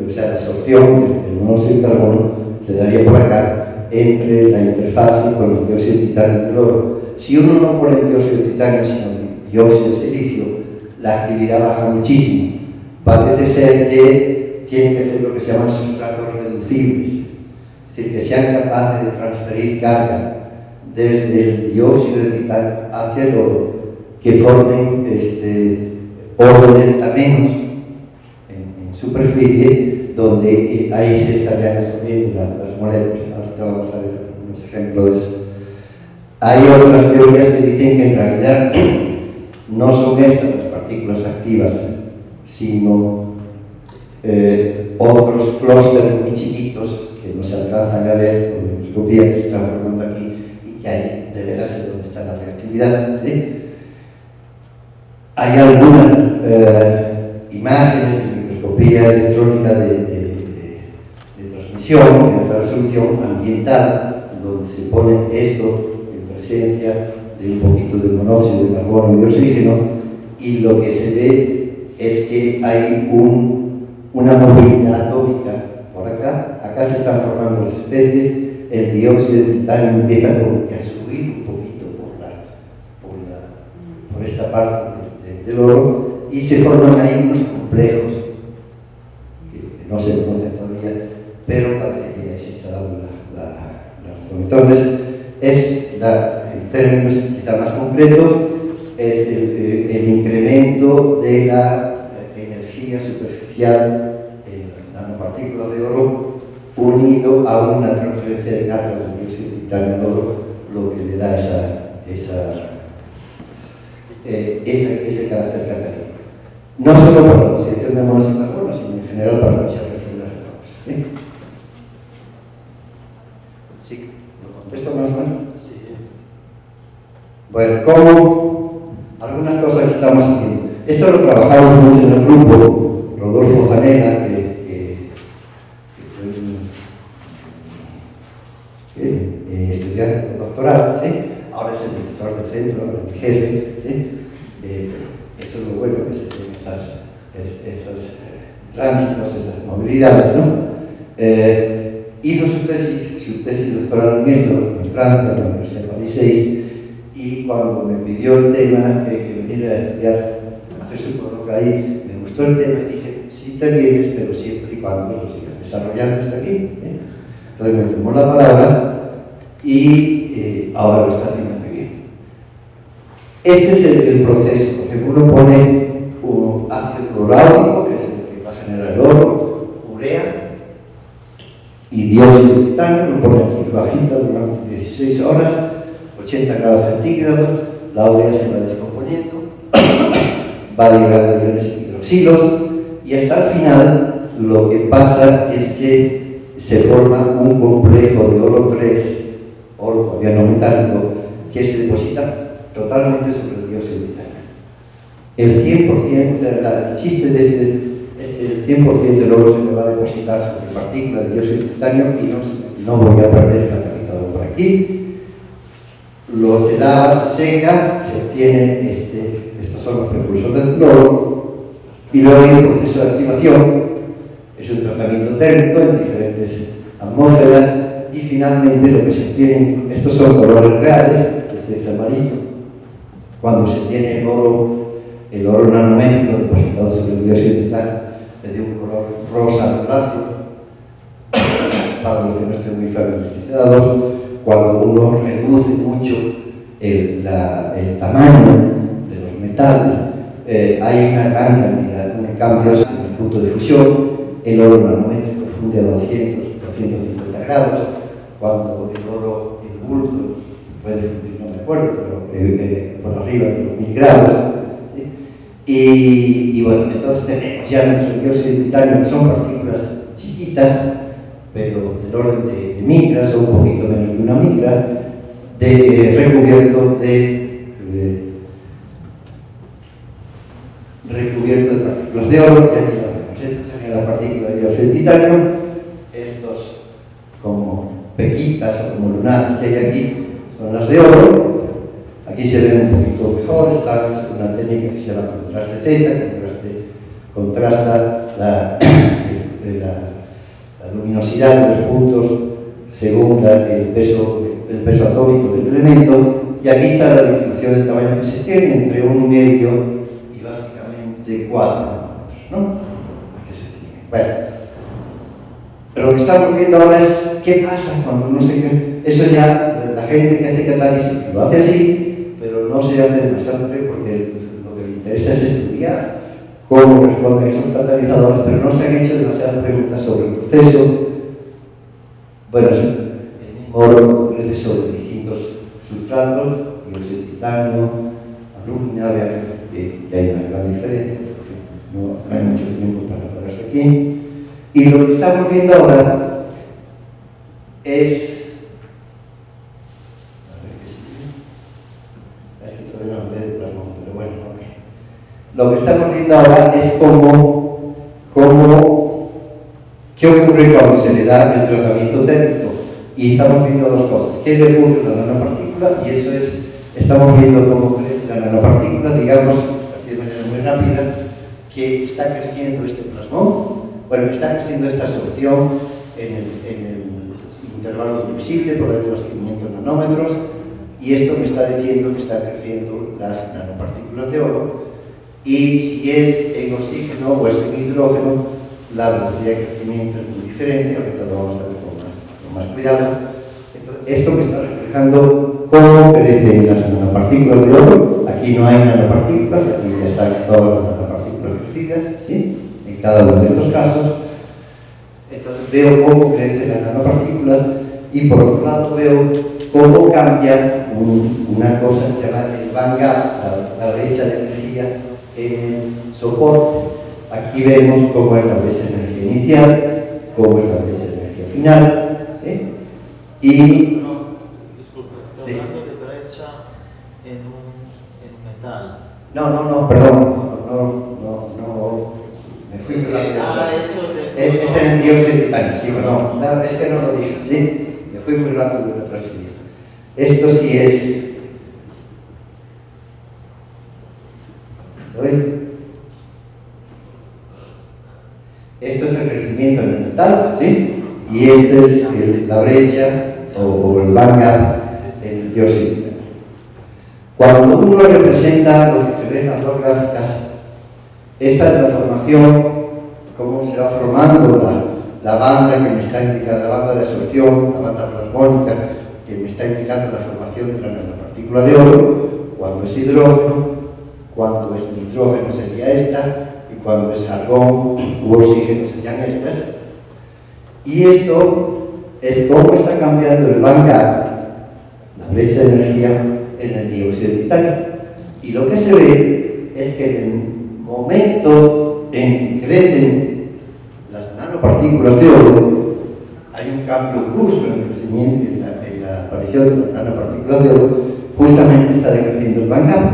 o sea, la absorción del monóxido de carbono se daría por acá entre la interfase con el dióxido de titanio y el oro. Si uno no pone dióxido de titanio sino dióxido de silicio, la actividad baja muchísimo. Parece ser que tienen que ser lo que se llaman sustratos reducibles, es decir, que sean capaces de transferir carga desde el dióxido de titanio hacia el oro, que formen este, oro delta menos en, superficie, donde eh, ahí se estarían asumiendo las, moléculas. Ahora vamos a ver unos ejemplos de eso. Hay otras teorías que dicen que en realidad *clears throat* no son estas las partículas activas, sino eh, otros clústeres muy chiquitos que no se alcanzan a ver con microscopía que se están formando aquí y que hay de veras donde está la reactividad. Hay algunas eh, imágenes de microscopía electrónica de, transmisión, de alta resolución ambiental, donde se pone esto en presencia de un poquito de monóxido de carbono y de oxígeno, y lo que se ve es que hay una movilidad atómica por acá, acá se están formando las especies, el dióxido de titanio empieza a subir un poquito por, esta parte del oro y se forman ahí unos complejos que no se conocen todavía, pero parece que ya se dado la, la, razón. Entonces, es en términos más concretos, es el, el incremento de la energía superficial de oro unido a una transferencia de carga de dióxido de titanio al oro, lo que le da esa, esa, eh, ese, carácter catalítico. No solo para la oxidación de monóxido de carbono, sino en general para la oxidación de las ¿eh? ¿Sí? ¿Lo contesto más o menos? Sí. Bueno, ¿cómo? Algunas cosas que estamos haciendo. Esto lo trabajamos mucho en el grupo, Rodolfo Zanella, que doctoral, ¿sí? ahora es el director del centro, el jefe, ¿sí? Eh, eso es lo bueno que se tienen esas, esos eh, tránsitos, esas movilidades, ¿no? Eh, hizo su tesis, su tesis doctoral en esto, en Francia, en la Universidad de París 6, y cuando me pidió el tema que, que viniera a estudiar, a hacer su coloca ahí, me gustó el tema y dije, sí te vienes, pero siempre y cuando lo sigas desarrollando hasta aquí. Entonces me tomó la palabra y eh, ahora lo está haciendo muy bien. Este es el, proceso, porque uno pone un ácido cloráurico, que es el que va a generar el oro, urea, y dióxido de titanio, lo pone aquí, lo agita durante 16 horas, 80 grados centígrados, la urea se va descomponiendo, va liberando iones hidroxilos, y hasta el final lo que pasa es que se forma un complejo de oro 3 oro gobierno metálico que se deposita totalmente sobre el dióxido de titanio. El 100%, o sea, el chiste de este el 100% del oro se me va a depositar sobre partículas de dióxido de titanio y no, voy a perder el catalizador por aquí. Lo se lava, se seca, se obtiene, este, son los precursores del oro, y luego hay un proceso de activación, es un tratamiento térmico en diferentes atmósferas, y finalmente lo que se obtiene, estos son colores reales, este es amarillo, cuando se tiene el oro, el oro nanométrico depositado sobre el dióxido de titanio, es de un color rosa violáceo, para los que no estén muy familiarizados, cuando uno reduce mucho el, tamaño metales, eh, hay una gran cantidad de cambios en el punto de fusión, el oro nanométrico funde a 200, 250 grados, cuando el oro, el bulto, puede fundir, no me acuerdo, pero eh, eh, por arriba de los mil grados. Y, bueno, entonces tenemos ya nuestro dióxido de que son partículas chiquitas, pero del orden de, micras o un poquito menos de una micra, de, recubierto de, de partículas de oro, que es la partícula de de titanio, estos como pequitas o como lunares que hay aquí son las de oro. Aquí se ven un poquito mejor, está una técnica que se llama contraste Z, contrasta la, *coughs* la, la, luminosidad de los puntos según el, peso, el peso atómico del elemento, y aquí está la distribución del tamaño que se tiene entre un medio básicamente 4 nanómetros, ¿no? Bueno, pero lo que estamos viendo ahora es qué pasa cuando no se... Eso ya, la gente que hace catálisis lo hace así, pero no se hace demasiado porque lo que le interesa es estudiar cómo responden esos catalizadores, pero no se han hecho demasiadas preguntas sobre el proceso. Bueno, el oro crece sobre distintos sustratos, dióxido de titanio, alumina, vean que hay una gran diferencia, no hay mucho tiempo para ponerse aquí. Y lo que estamos viendo ahora es Lo que estamos viendo ahora es cómo, cómo qué ocurre cuando se le da el tratamiento térmico. Y estamos viendo dos cosas. ¿Qué le ocurre a la nanopartícula? Y eso es, estamos viendo cómo crece la nanopartícula, digamos, rápida, que está creciendo este plasmón bueno, está creciendo esta absorción en el, intervalo invisible por de los 500 nanómetros y esto me está diciendo que están creciendo las nanopartículas de oro y si es en oxígeno o es en hidrógeno la velocidad de crecimiento es muy diferente, ahorita lo vamos a ver con más, con más cuidado. Esto me está reflejando cómo crecen las nanopartículas de oro. Aquí no hay nanopartículas, aquí todas las nanopartículas crecidas, ¿sí? cada uno de estos casos. Entonces veo cómo crecen las nanopartículas y por otro lado veo cómo cambia una cosa que se llama el band la, brecha de energía en el soporte. Aquí vemos cómo es la brecha de energía inicial, cómo es la brecha de energía final. ¿eh? Y Disculpe, está hablando de brecha en un, en un metal. No, no, no, perdón. No, no, no, Ah, eso de... Es, es el dióxido de titanio, sí, perdón. No, es que no lo dije, ¿sí? Me fui muy rápido de la transición. Esto sí es... ¿Estoy? Esto es el crecimiento en el metal, ¿sí? Y esta es la brecha o, o el banga, el dióxido Cuando uno representa lo que las dos gráficas, esta es la formación cómo se va formando la, banda que me está indicando, la banda de absorción, la banda plasmónica, que me está indicando la formación de la nanopartícula de oro, cuando es hidrógeno, cuando es nitrógeno sería esta, y cuando es argón u oxígeno serían estas. Y esto es cómo está cambiando el vanguard, la brecha de energía en el dióxido de titanio. Y lo que se ve es que en el momento en que crecen partículas de oro, hay un cambio brusco en el crecimiento, en la, en la aparición de las nanopartículas de oro, justamente está decreciendo el bancado.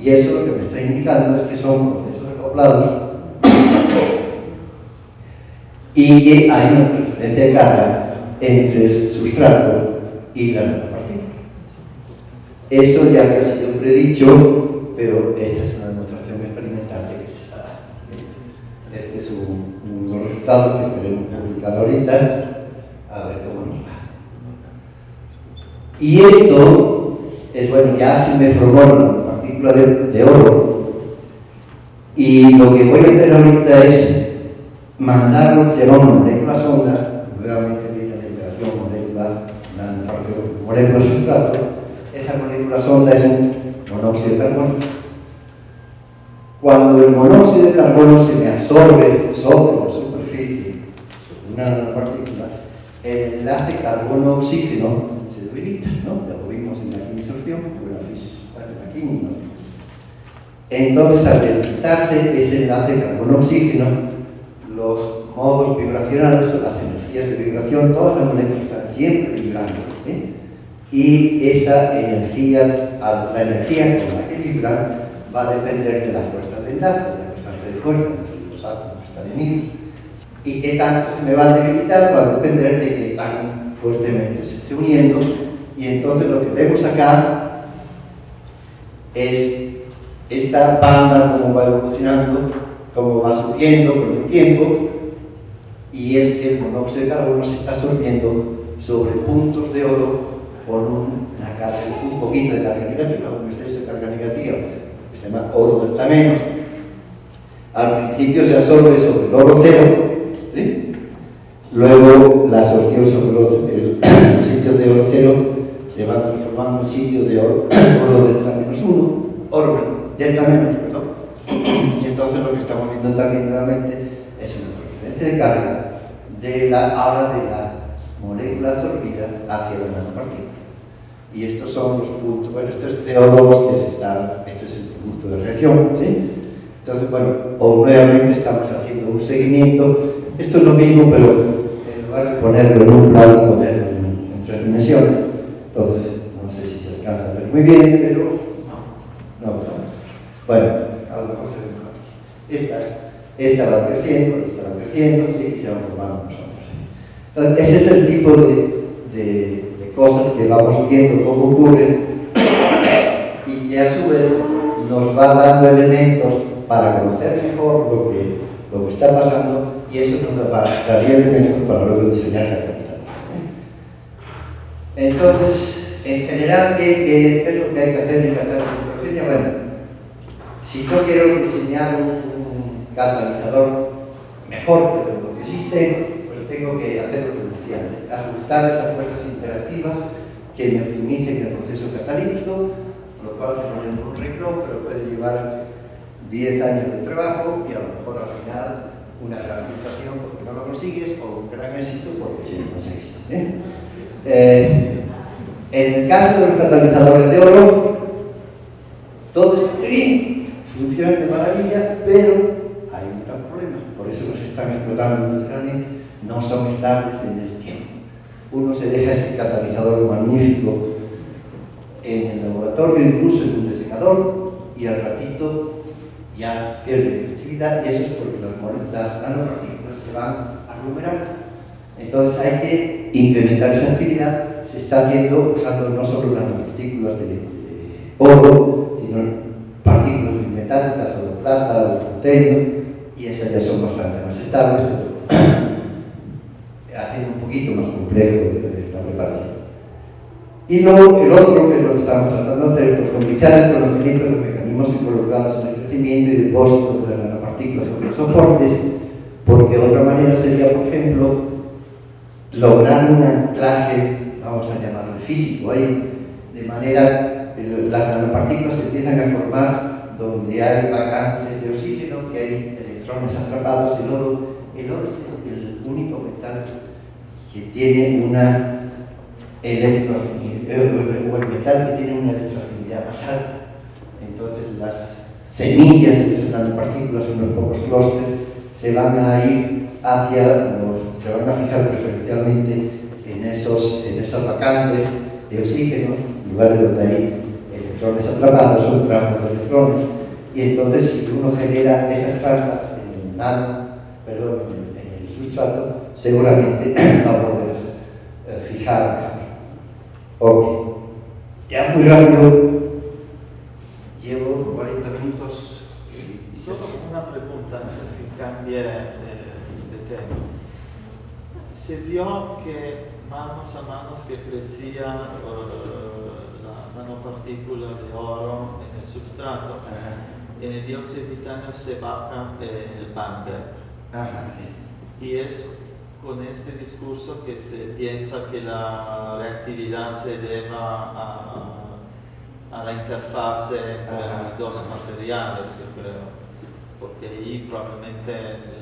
Y eso lo que me está indicando es que son procesos acoplados y que hay una transferencia de carga entre el sustrato y la nanopartícula. Eso ya ha sido predicho, pero esta es una demostración experimental de que se está desde su, unos resultados que ahorita, a ver cómo nos va. Y esto es bueno, ya se me formó la partícula de, oro. Y lo que voy a hacer ahorita es mandar lo que se llama una molécula sonda, nuevamente viene la interacción molécula, la molécula sustrato. Esa molécula sonda es un monóxido de carbono. Cuando el monóxido de carbono se me absorbe sobre una nanopartícula, el enlace carbono-oxígeno se debilita, ¿no? Ya lo vimos en la quimisorción, o la física, la química. Entonces, al debilitarse ese enlace carbono-oxígeno, los modos vibracionales las energías de vibración, todas las moléculas están siempre vibrando. ¿sí? Y esa energía, la energía con la que vibran, va a depender de la fuerza de enlace, de la constante de fuerza entre los átomos que están unidos y qué tanto se me va a debilitar va a depender de qué tan fuertemente se esté uniendo. Y entonces lo que vemos acá es esta banda cómo va evolucionando, cómo va subiendo con el tiempo, y es que el monóxido de carbono se está absorbiendo sobre puntos de oro con una un poquito de carga negativa, un exceso de carga negativa, se llama oro delta menos. Al principio se absorbe sobre el oro cero, luego la absorción sobre el, *coughs* sitio de oro cero se va transformando en sitio de oro, oro delta menos 1, oro delta menos, perdón. Y entonces lo que estamos viendo también nuevamente es una transferencia de carga de la, ahora de la molécula absorbida hacia la nanopartícula. Y estos son los puntos, bueno, esto es CO2, que se está, este es el punto reacción, ¿sí? Entonces, bueno, o nuevamente estamos haciendo un seguimiento, esto es lo mismo, pero en lugar de ponerlo en un plano, ponerlo en, tres dimensiones, entonces, no sé si se alcanza a ver muy bien, pero no, no, bueno, a lo mejor se ve mejor. Esta, esta va creciendo, esta va creciendo, ¿sí? y se van formando nosotros. Entonces, ese es el tipo de, de, cosas que vamos viendo cómo ocurren y que a su vez nos va dando elementos para conocer mejor lo que, lo que está pasando y eso nos va daría elementos para luego diseñar catalizadores. ¿eh? Entonces, en general, ¿qué, es lo que hay que hacer en catalizador Bueno, si yo quiero diseñar un, catalizador mejor que lo que existe, tengo que hacer lo que decía ajustar esas fuerzas interactivas que me optimicen el proceso catalítico, cual pero puede llevar 10 años de trabajo y a lo mejor al final una gran porque no lo consigues o un gran éxito porque sí lo consigues. ¿eh? Eh, en el caso de los catalizadores de oro, todo está bien, funciona de maravilla, pero hay un gran problema, por eso nos están explotando industrialmente no son estables en el tiempo. Uno se deja ese catalizador magnífico en el laboratorio, incluso en un desecador, y al ratito ya pierde efectividad y eso es porque las, nanopartículas se van a aglomerar. Entonces hay que incrementar esa actividad, se está haciendo usando no solo nanopartículas de, de oro, sino partículas metálicas o de plata o plutonio, y esas ya son bastante más estables, *coughs* haciendo un poquito más complejo la preparación. Y luego el otro, estamos tratando de hacer, es profundizar el conocimiento de los mecanismos involucrados en el crecimiento y depósito de las nanopartículas sobre los soportes, porque otra manera sería, por ejemplo, lograr un anclaje, vamos a llamarlo físico. Ahí, de manera que las nanopartículas se empiezan a formar donde hay vacantes de oxígeno, que hay electrones atrapados, el oro, el oro es el único metal que tiene una electroafinidad, o el metal que tiene una electroafinidad más. Entonces las semillas de esas nanopartículas, unos pocos clústeres, se van a ir hacia los, se van a fijar preferencialmente en esos, en esas vacantes de oxígeno, lugares donde hay electrones atrapados, son trampas de electrones, y entonces si uno genera esas trampas en el nano, perdón, en el sustrato, seguramente *clears throat* va a poder eh, fijar. Ok. Ya muy rápido, llevo 40 minutos. Solo una pregunta antes que cambie de, tema. Se vio que manos a manos que crecía uh, la nanopartícula de oro en el substrato, en el dióxido de titanio se baja el band sí. Y es con este discurso que se piensa que la reactividad se deba a, a la interfase entre los dos materiales, yo creo, porque ahí probablemente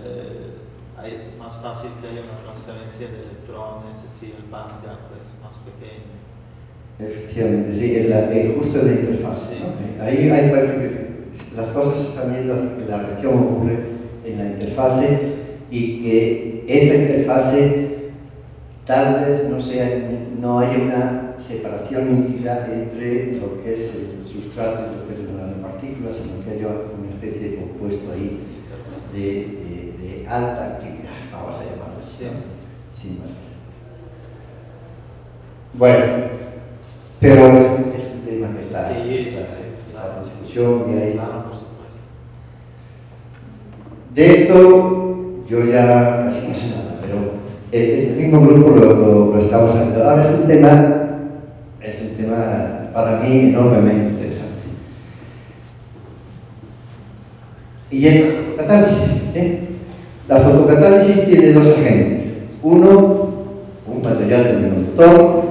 eh, es más fácil que haya una transferencia de electrones, si el band es más pequeño. Efectivamente, sí, es la, justo en la interfase. Ahí hay las cosas están viendo que la reacción ocurre en la interfase y que esa interfase tal vez no, sea, no haya una separación nítida entre lo que es el sustrato y lo que es la nanopartícula, sino que haya una especie de compuesto ahí de, de, alta actividad, vamos a llamarlo así, sin más. Bueno, Pero es, un tema que está, Sí, sí, está- sí, está claro. en discusión y supuesto. De esto yo ya casi no sé nada, pero el, mismo grupo lo, lo- lo estamos haciendo. Ahora es un tema, es un tema para mí enormemente interesante. Y es fotocatálisis. ¿eh? La fotocatálisis tiene dos agentes. Uno, un material semiconductor,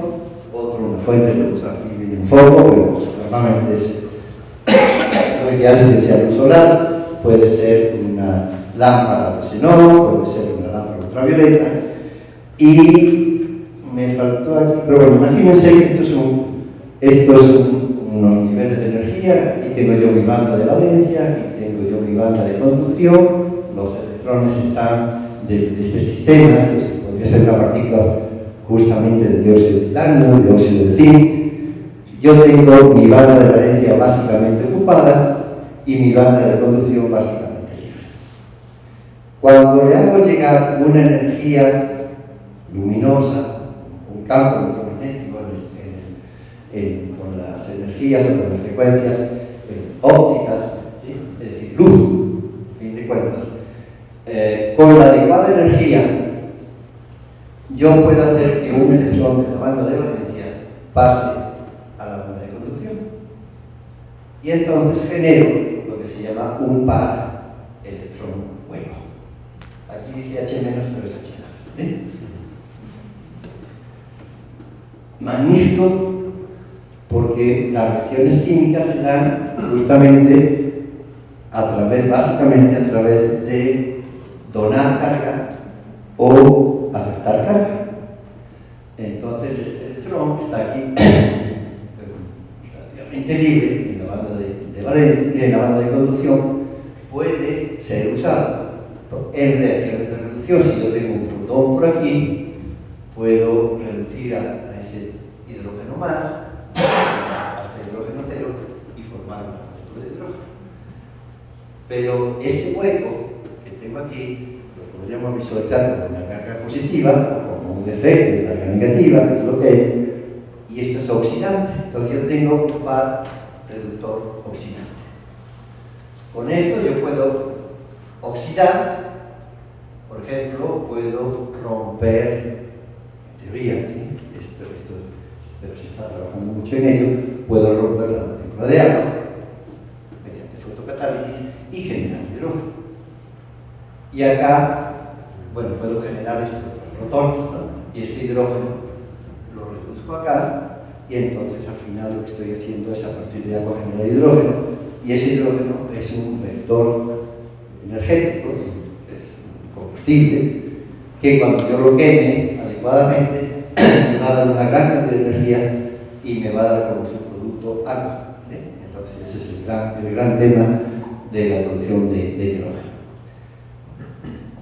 otro, una fuente de luz. Aquí viene un foco, pero normalmente es *coughs* lo ideal es que sea luz solar, puede ser una lámpara de xenón, puede ser una lámpara ultravioleta. Y me faltó aquí, pero bueno, imagínense que estos son, estos son unos niveles de energía, y tengo yo mi banda de valencia, y tengo yo mi banda de conducción, los electrones están de, este sistema, esto podría ser una partícula justamente de dióxido de titanio, de óxido de zinc, yo tengo mi banda de valencia básicamente ocupada y mi banda de conducción básicamente. Cuando le hago llegar una energía luminosa, un campo electromagnético en- con las energías o con las frecuencias eh, ópticas, es decir, luz, fin de cuentas, eh, con la adecuada energía, yo puedo hacer que un electrón de la banda de valencia pase a la banda de conducción. Y entonces genero lo que se llama un par electrón hueco. H menos, pero es H. ¿eh? Magnífico, porque las reacciones químicas se dan justamente a través, básicamente a través de donar carga o aceptar carga. Entonces este electrón está aquí *coughs* relativamente libre en la banda de, de valencia, en la banda de conducción, puede ser usado en reacciones de reducción. Si yo tengo un protón por aquí, puedo reducir a, ese hidrógeno más, hasta hidrógeno cero, y formar una molécula de hidrógeno. Pero este hueco que tengo aquí lo podríamos visualizar como una carga positiva como un defecto de carga negativa, que es lo que es, y esto es oxidante. Entonces yo tengo un par reductor oxidante. Con esto yo puedo oxidar, por ejemplo, puedo romper, en teoría, esto, esto, pero se está trabajando mucho en ello, puedo romper la molécula de agua mediante fotocatálisis y generar hidrógeno. Y acá, bueno, puedo generar protones, ¿no? y este hidrógeno lo reduzco acá, y entonces al final lo que estoy haciendo es a partir de agua generar hidrógeno, y ese hidrógeno es un vector energético, combustible, que cuando yo lo queme adecuadamente, me va a dar una gran cantidad de energía y me va a dar como subproducto agua. ¿eh? Entonces ese es el gran, el gran tema de la producción de, de hidrógeno.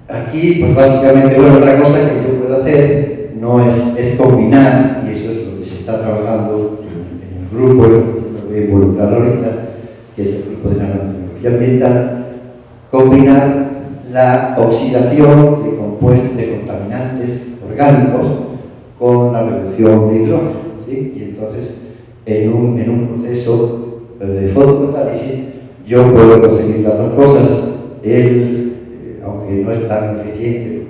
Aquí, pues básicamente, bueno, otra cosa que yo puedo hacer no es, es combinar, y eso es lo que se está trabajando en, en el grupo, lo voy a involucrar ahorita, que es el grupo de nanotecnología ambiental, combinar la oxidación de compuestos, de contaminantes orgánicos con la reducción de hidrógeno. Y entonces, en un, en un proceso de fotocatálisis, yo puedo conseguir las dos cosas. El, eh, aunque no es tan eficiente,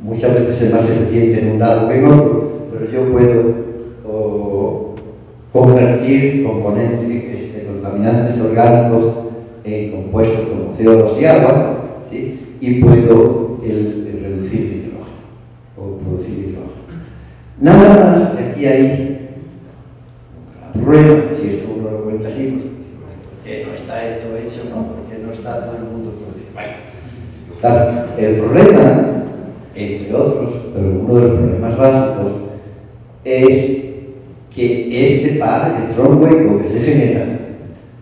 muchas veces es más eficiente en un lado que en otro, pero yo puedo convertir componentes, este, contaminantes orgánicos en compuestos como CO2 y agua. Y puedo el, el reducir el hidrógeno o producir hidrógeno. Nada más aquí hay un problema, si esto uno lo cuenta así, pues, ¿por no está esto hecho? No, ¿por qué no está todo el mundo produciendo? Bueno, el problema, entre otros, pero uno de los problemas básicos, es que este par electrón hueco que se genera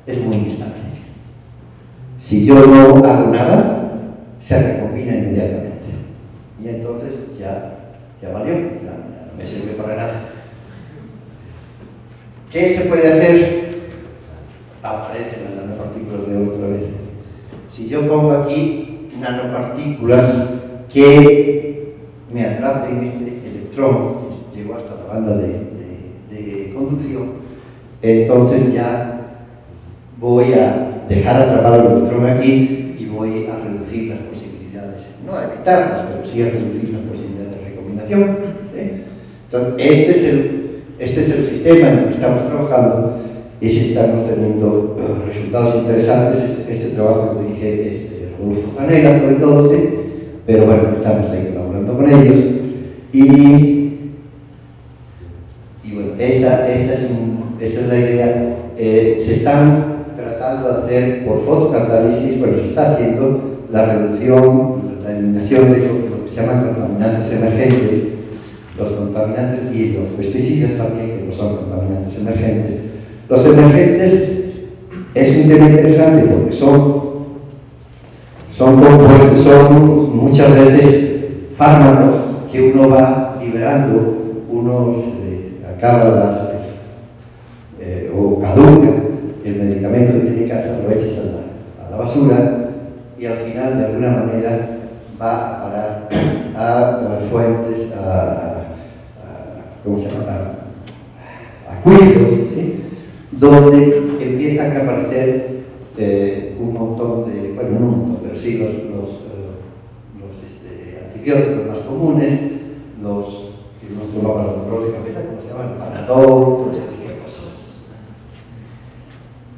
es muy inestable. Si yo no hago nada, se recombina inmediatamente. Y entonces ya, ya valió, ya, no me sirve para nada. ¿Qué se puede hacer? Aparecen las nanopartículas de otra vez. Si yo pongo aquí nanopartículas que me atrapen este electrón, llego hasta la banda de, de- conducción, entonces ya voy a dejar atrapado el electrón aquí y voy a reducir a evitarlas, pero sí a reducir las posibilidades de recombinación. Entonces, este es, el, este es el sistema en el que estamos trabajando y si estamos teniendo uh, resultados interesantes. Este, este, trabajo que dije es de Rodolfo Zanella, sobre todo, ¿sí? pero bueno, estamos ahí colaborando con ellos. Y, y bueno, esa, esa, es esa es la idea. Eh, se están tratando de hacer por fotocatálisis, bueno, se está haciendo la reducción, la eliminación de lo que se llaman contaminantes emergentes, los contaminantes y los pesticidas también, que no son contaminantes emergentes. Los emergentes es un tema interesante porque son, son compuestos, son muchas veces fármacos que uno va liberando, uno se acaba las, eh, o caduca el medicamento que tiene que hacer, lo echas a la, basura y al final de alguna manera va a parar *clears throat* a, fuentes, a, ¿cómo se llama? A, acuíferos, ¿sí? donde empiezan a aparecer eh, un montón de, bueno, no un montón, pero sí los, los, eh, los este, antibióticos más comunes, los que uno toma para dolor de cabeza, como se llama, el panadol, todo de cosas.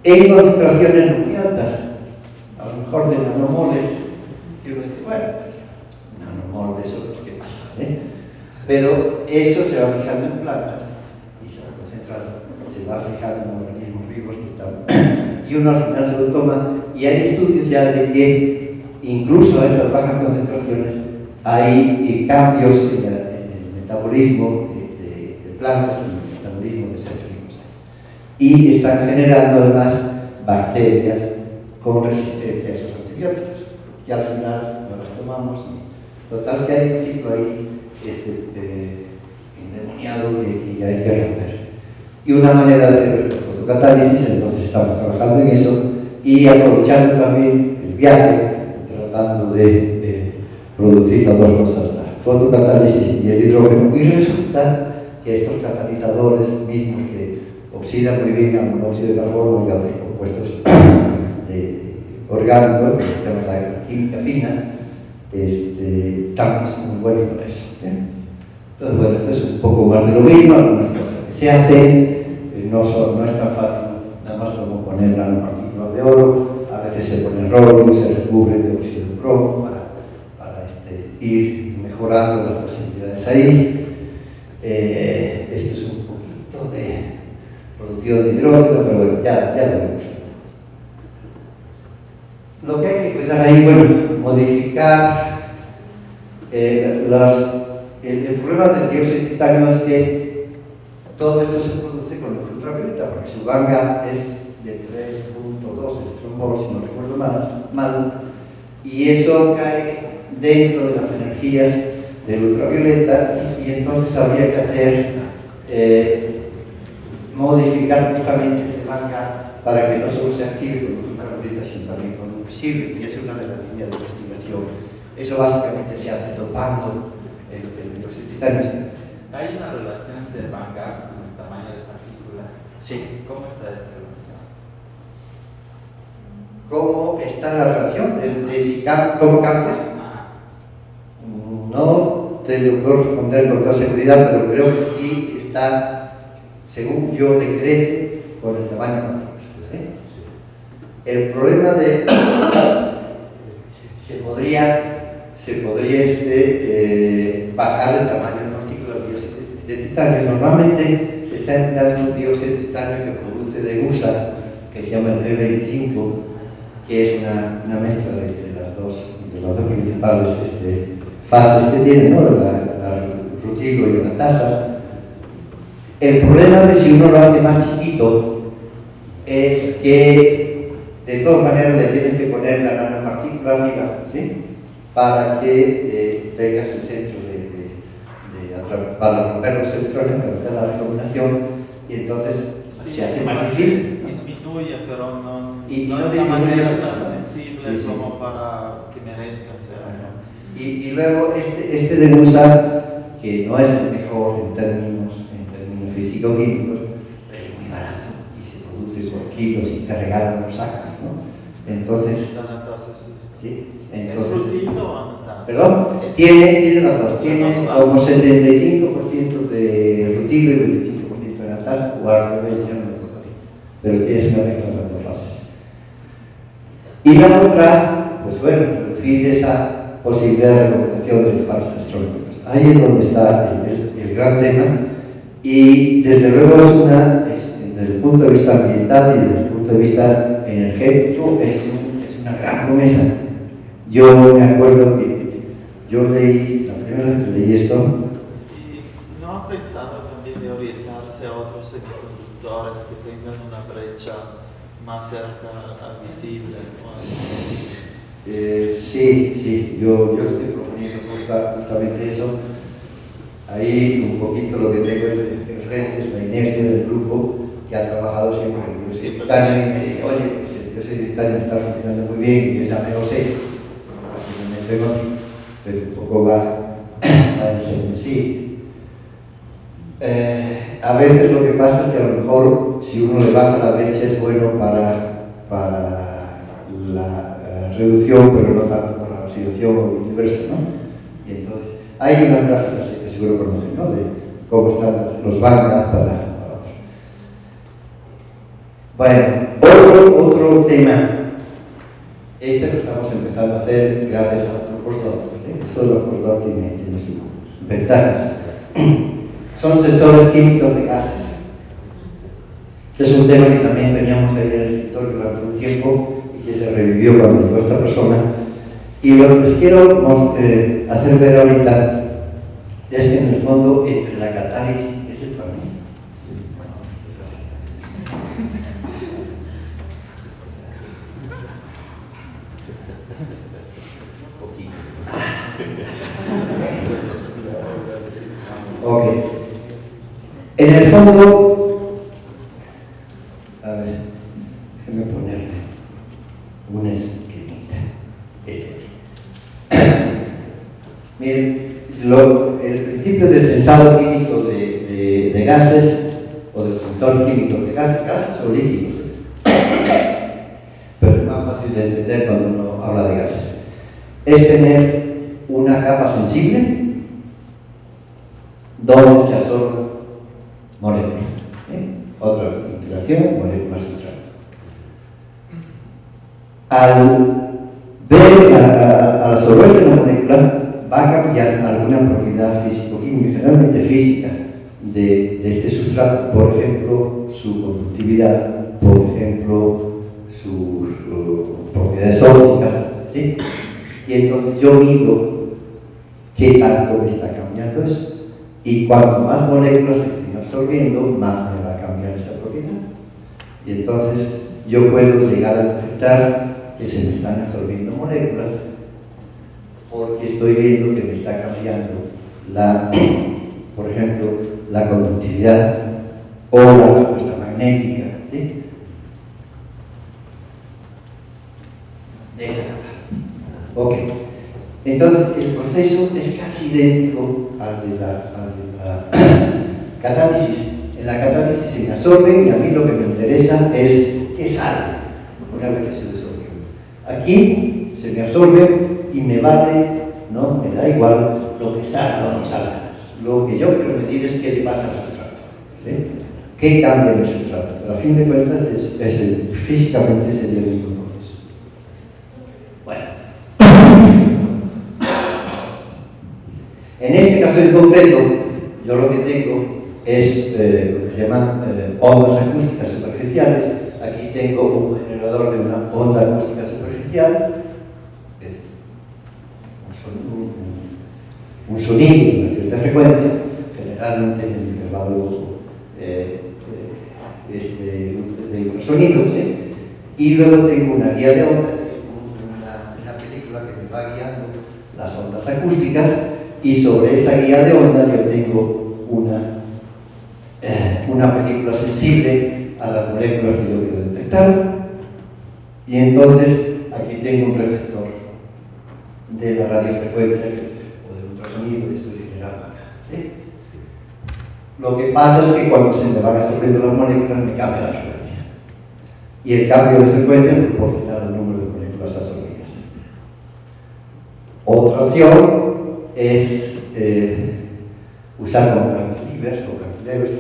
En concentraciones muy altas, a lo mejor de nanomoles, que uno dice, bueno, de eso, pues qué pasa, ¿eh? Pero eso se va fijando en plantas y se va concentrando, se va fijando en organismos vivos que están. *coughs* y uno al final se lo toma y hay estudios ya de que incluso a esas bajas concentraciones hay cambios en, el metabolismo de, plantas, en el metabolismo de seres vivos. Y están generando además bacterias con resistencia a esos antibióticos, que al final. Total que hay un ciclo ahí este, endemoniado que, hay que romper. Y una manera de hacer fotocatálisis, entonces estamos trabajando en eso y aprovechando también el viaje, tratando de producir las dos cosas, la fotocatálisis y el hidrógeno. Y resulta que estos catalizadores mismos que oxidan muy bien al monóxido de carbono y a otros compuestos *coughs* orgánicos, que se llama la química fina, este, son muy buenos para eso. Entonces, bueno, esto es un poco más de lo mismo, algunas cosas que se hacen, eh, no, no es tan fácil nada más como poner nanopartículas de oro, a veces se pone rodio, se recubre de óxido de cromo para, para este, ir mejorando las posibilidades ahí. Eh, esto es un poquito de producción de hidrógeno, pero bueno, ya, ya lo vemos. Lo que hay que cuidar ahí, bueno, modificar eh, las el, problema del dióxido de titanio es que todo esto se produce con luz ultravioleta, porque su ganga es de 3.2 electronvolts, si no recuerdo mal, mal, y eso cae dentro de las energías del ultravioleta y, entonces habría que hacer eh, modificar justamente ese ganga para que no solo se active con luz ultravioleta, sino también con visible, y esa es una de las líneas de investigación. Eso básicamente se hace topando ¿Hay una relación entre el Vanguard con el tamaño de esa partícula? Sí. ¿Cómo está esa relación? ¿Cómo está la relación? ¿De, si ¿Cómo cambia? No te lo puedo responder con toda seguridad, pero creo que sí está, según yo, decrece con el tamaño de. El problema de... se podría se podría este, eh, bajar el tamaño de partículas de titanio. Normalmente se está empleando un dióxido de titanio que produce de USA, que se llama el B25, que es una, una mezcla de, las dos, de las dos principales este, fases que tiene, ¿no? la, la rutilo y la tasa. El problema de si uno lo hace más chiquito es que de todas maneras le tienen que poner la nanopartícula ¿sí? para que eh, tengas el centro de, de, para romper los electrones, para evitar la recombinación, y entonces se hace más difícil. Disminuye, pero no, y no, de una manera tan sensible como para que merezca ser. Y, y, luego este, este de usar, que no es el mejor en términos, en términos físico-químicos, pero es muy barato y y se regalan los sacos, ¿no? Entonces, Anatase, sí, ¿Es entonces... o? Perdón, tiene, tiene las dos, tiene como bases. 75% de rutilo y 25% de nataza, o al revés, ya no acuerdo bien. Pero tienes una mezcla de las dos bases. Y la otra, pues bueno, reducir esa posibilidad de recuperación de los paros astronómicos. Ahí es donde está el, gran tema y desde luego es una, es- el punto de vista ambiental y desde el punto de vista energético, es, un- es una gran promesa. Yo me acuerdo que yo leí, la primera vez que leí esto, ¿Y no ha pensado también de orientarse a otros semiconductores que tengan una brecha más cerca al visible? Eh, sí, sí, yo, yo estoy proponiendo justa- justamente eso. Ahí un poquito lo que tengo enfrente es la inercia del grupo que ha trabajado siempre en el pero- titanio y me dice, oye, pues el de titanio está funcionando muy bien y yo ya me lo sé, así me meto en otro, pero un poco va, va *coughs* en ese sí. Eh, a veces lo que pasa es que a lo mejor si uno le baja la brecha es bueno para, para la eh, reducción, pero no tanto para la oxidación o viceversa, ¿no? Y entonces, hay unas gráficas que seguro conocen, ¿no? De cómo están los bandas para. Bueno, otro, otro tema. Este lo estamos empezando a hacer gracias a otro de los postdoc tiene, tiene sus ventajas. Son sensores químicos de gases. que es un tema que también teníamos ahí en el escritorio durante un tiempo y que se revivió cuando llegó esta persona. Y lo que les quiero eh, hacer ver ahorita es que en el fondo entre la catálisis es el camino. Ok. En el fondo, a ver, déjeme ponerle una esquinita. Este. *coughs* Miren, lo- el principio del sensado químico de, de- de gases, o del sensor químico de gases, gases o líquidos, *coughs* pero es más fácil de entender cuando uno habla de gases, es tener una capa sensible donde se absorben moléculas. ¿eh? Otra vez, interacción, moléculas sustrato. Al ver, al absorberse la molécula, va a cambiar alguna propiedad físico-química, generalmente física, de, de este sustrato. Por ejemplo, su conductividad, por ejemplo, sus uh, propiedades ópticas, ¿sí? Y entonces yo mido qué tanto me está cambiando eso. Y cuanto más moléculas estoy absorbiendo, más me va a cambiar esa propiedad. Y entonces yo puedo llegar a detectar que se me están absorbiendo moléculas porque estoy viendo que me está cambiando la, por ejemplo, la conductividad o la respuesta magnética. ¿sí? De esa manera. Ok. Entonces, el proceso es casi idéntico al de la, al *coughs* catálisis. En la catálisis se me absorben y a mí lo que me interesa es qué sale una vez que se. Aquí se me absorbe y me vale, ¿no? Me da igual lo que salga o no salga. Lo que yo quiero medir es qué le pasa al sustrato. ¿sí? ¿Qué cambia en el sustrato? Pero a fin de cuentas, es, físicamente sería el mismo proceso. Bueno. En este caso en concreto, yo lo que tengo es eh, lo que se llaman eh, ondas acústicas superficiales. Aquí tengo un generador de una onda acústica superficial, es un, son- un- un sonido de una cierta frecuencia, generalmente en el intervalo eh, eh, este, de ultrasonidos, ¿sí? y luego tengo una guía de ondas, una, una película que me va guiando las ondas acústicas y sobre esa guía de onda yo tengo una, eh, una película sensible a las moléculas que yo quiero detectar y entonces aquí tengo un receptor de la radiofrecuencia o del ultrasonido que estoy generando acá. Lo que pasa es que cuando se me van absorbiendo las moléculas me cambia la frecuencia. y el cambio de frecuencia proporcional al número de moléculas absorbidas. Otra opción es eh, usar con cantilevers o cantilevers,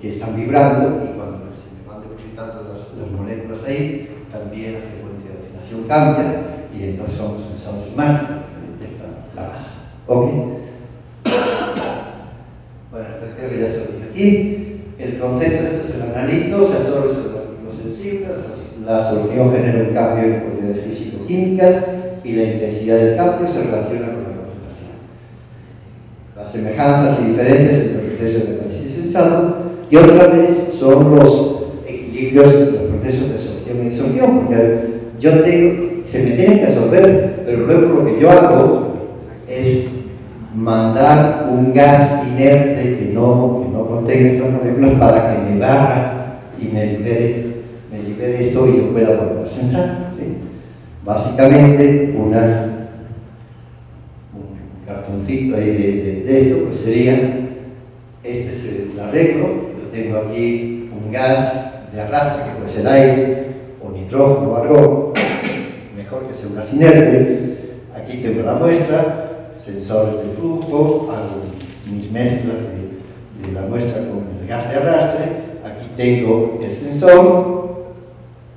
que están vibrando y cuando se me van depositando las, las moléculas ahí, la frecuencia de oscilación cambia y entonces son sensores más la masa. ¿Ok? Bueno, entonces creo que ya se lo dije aquí. El concepto de esto es el analito, se absorbe sobre el activo sensible, la solución genera un cambio en propiedades físico-químicas y la intensidad del cambio se relaciona con la concentración. Las semejanzas y diferencias entre el proceso de análisis sensado y otra vez son los equilibrios entre los procesos de y disorción, porque yo tengo, se me tienen que absorber, pero luego lo que yo hago es mandar un gas inerte que no, que no contenga estas moléculas para que me barra y me libere, me libere esto y yo pueda volver a sensar. ¿sí? Básicamente, una, un cartoncito ahí de, de, esto pues sería, este es el arreglo, yo tengo aquí un gas de arrastre que puede ser aire mejor que sea un gas inerte. Aquí tengo la muestra, sensores de flujo, hago mis mezclas de, la muestra con el gas de arrastre, aquí tengo el sensor,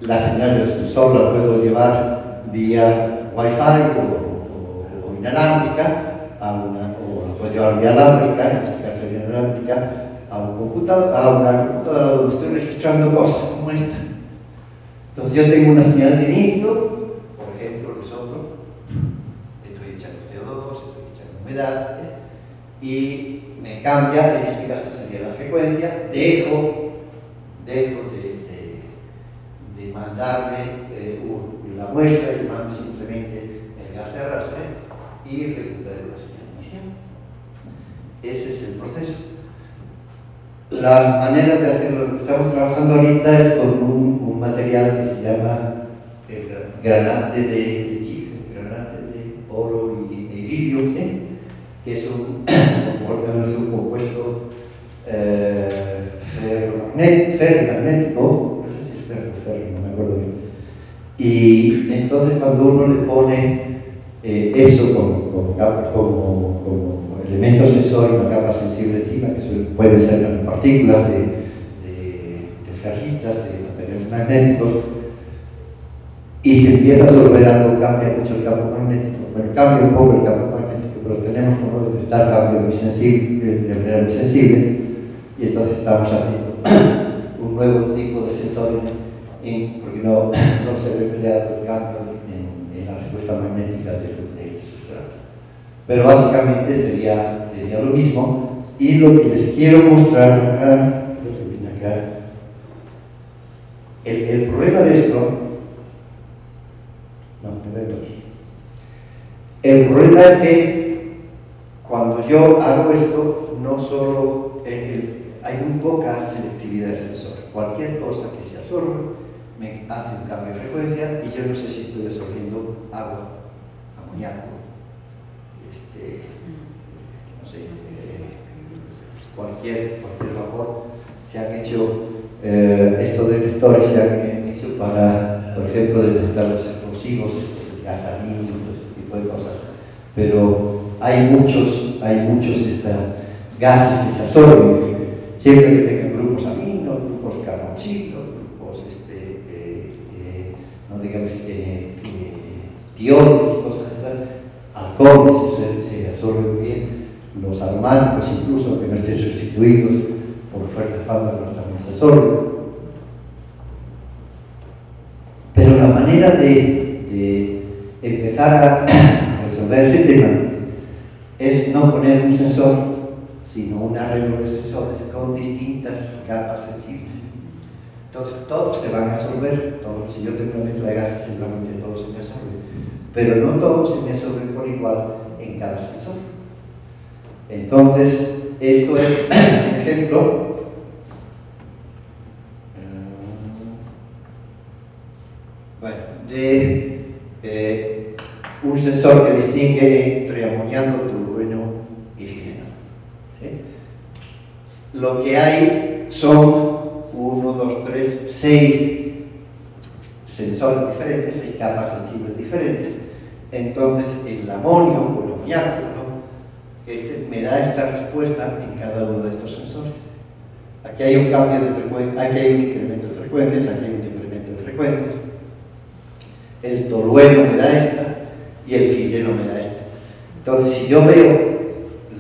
la señal del sensor la puedo llevar vía Wi-Fi o, o, o inalámbrica, a una, o la puedo llevar vía alámbrica, en este caso inalámbrica, a, un computador, a una computadora donde estoy registrando cosas como esta. Entonces yo tengo una señal de inicio, por ejemplo, que soplo, estoy echando CO2, estoy echando humedad, ¿eh? y me cambia, en este caso sería la frecuencia, dejo, dejo de, mandarme eh, la muestra y mando simplemente el gas de arrastre y recupero la señal inicial. Ese es el proceso. La manera de hacerlo, lo que estamos trabajando ahorita es con un, un material que se llama el granate de, de granate de oro y de iridio, que es un, *coughs* es un compuesto eh, ferromagnético, no sé si es ferro ferro, no me acuerdo bien. Y entonces cuando uno le pone eh, eso como, como elemento sensor una capa sensible encima, que puede ser las partículas de, de, de ferritas, de materiales magnéticos, y se empieza a absorber algo, cambia mucho el campo magnético. Bueno, cambia un poco el campo magnético, pero tenemos como detectar cambio muy sensible, de manera muy sensible, y entonces estamos haciendo *coughs* un nuevo tipo de sensor, en, porque no, *coughs* no se ve empleado el cambio en, en la respuesta magnética del. Pero básicamente sería, sería lo mismo, y lo que les quiero mostrar acá, acá el, problema de esto no, aquí. El problema es que cuando yo hago esto, no solo hay muy poca selectividad del sensor. Cualquier cosa que se absorbe me hace un cambio de frecuencia y yo no sé si estoy absorbiendo agua, amoníaco, este, no sé, eh, cualquier, cualquier vapor. Se han hecho, eh, estos detectores se han hecho para, por ejemplo, detectar los explosivos, este, gasolina, todo este tipo de cosas. Pero hay muchos, hay muchos esta, gases que se absorben. Siempre que tengan grupos aminos, grupos carboxilos, grupos, este, eh, eh, no digamos que tiene y cosas estas, alcoholes se, se absorben aromáticos incluso, aunque no estén sustituidos por fuerzas absorben. Pero la manera de, empezar a resolver ese tema es no poner un sensor, sino un arreglo de sensores con distintas capas sensibles. Entonces todos se van a absorber, todos, si yo tengo una mezcla de gases seguramente todos se me absorben, pero no todos se me absorben por igual en cada sensor. Entonces, esto es *clears throat* un ejemplo bueno, de eh, un sensor que distingue entre amoniaco, tolueno y gineno. ¿sí? Lo que hay son 1, 2, 3, 6 sensores diferentes, hay capas sensibles diferentes, entonces el amonio o el amoníaco, este me da esta respuesta en cada uno de estos sensores. Aquí hay un cambio de frecuencia, aquí hay un incremento de frecuencias, aquí hay un decremento de frecuencias. El tolueno me da esta y el fileno me da esta. Entonces, si yo veo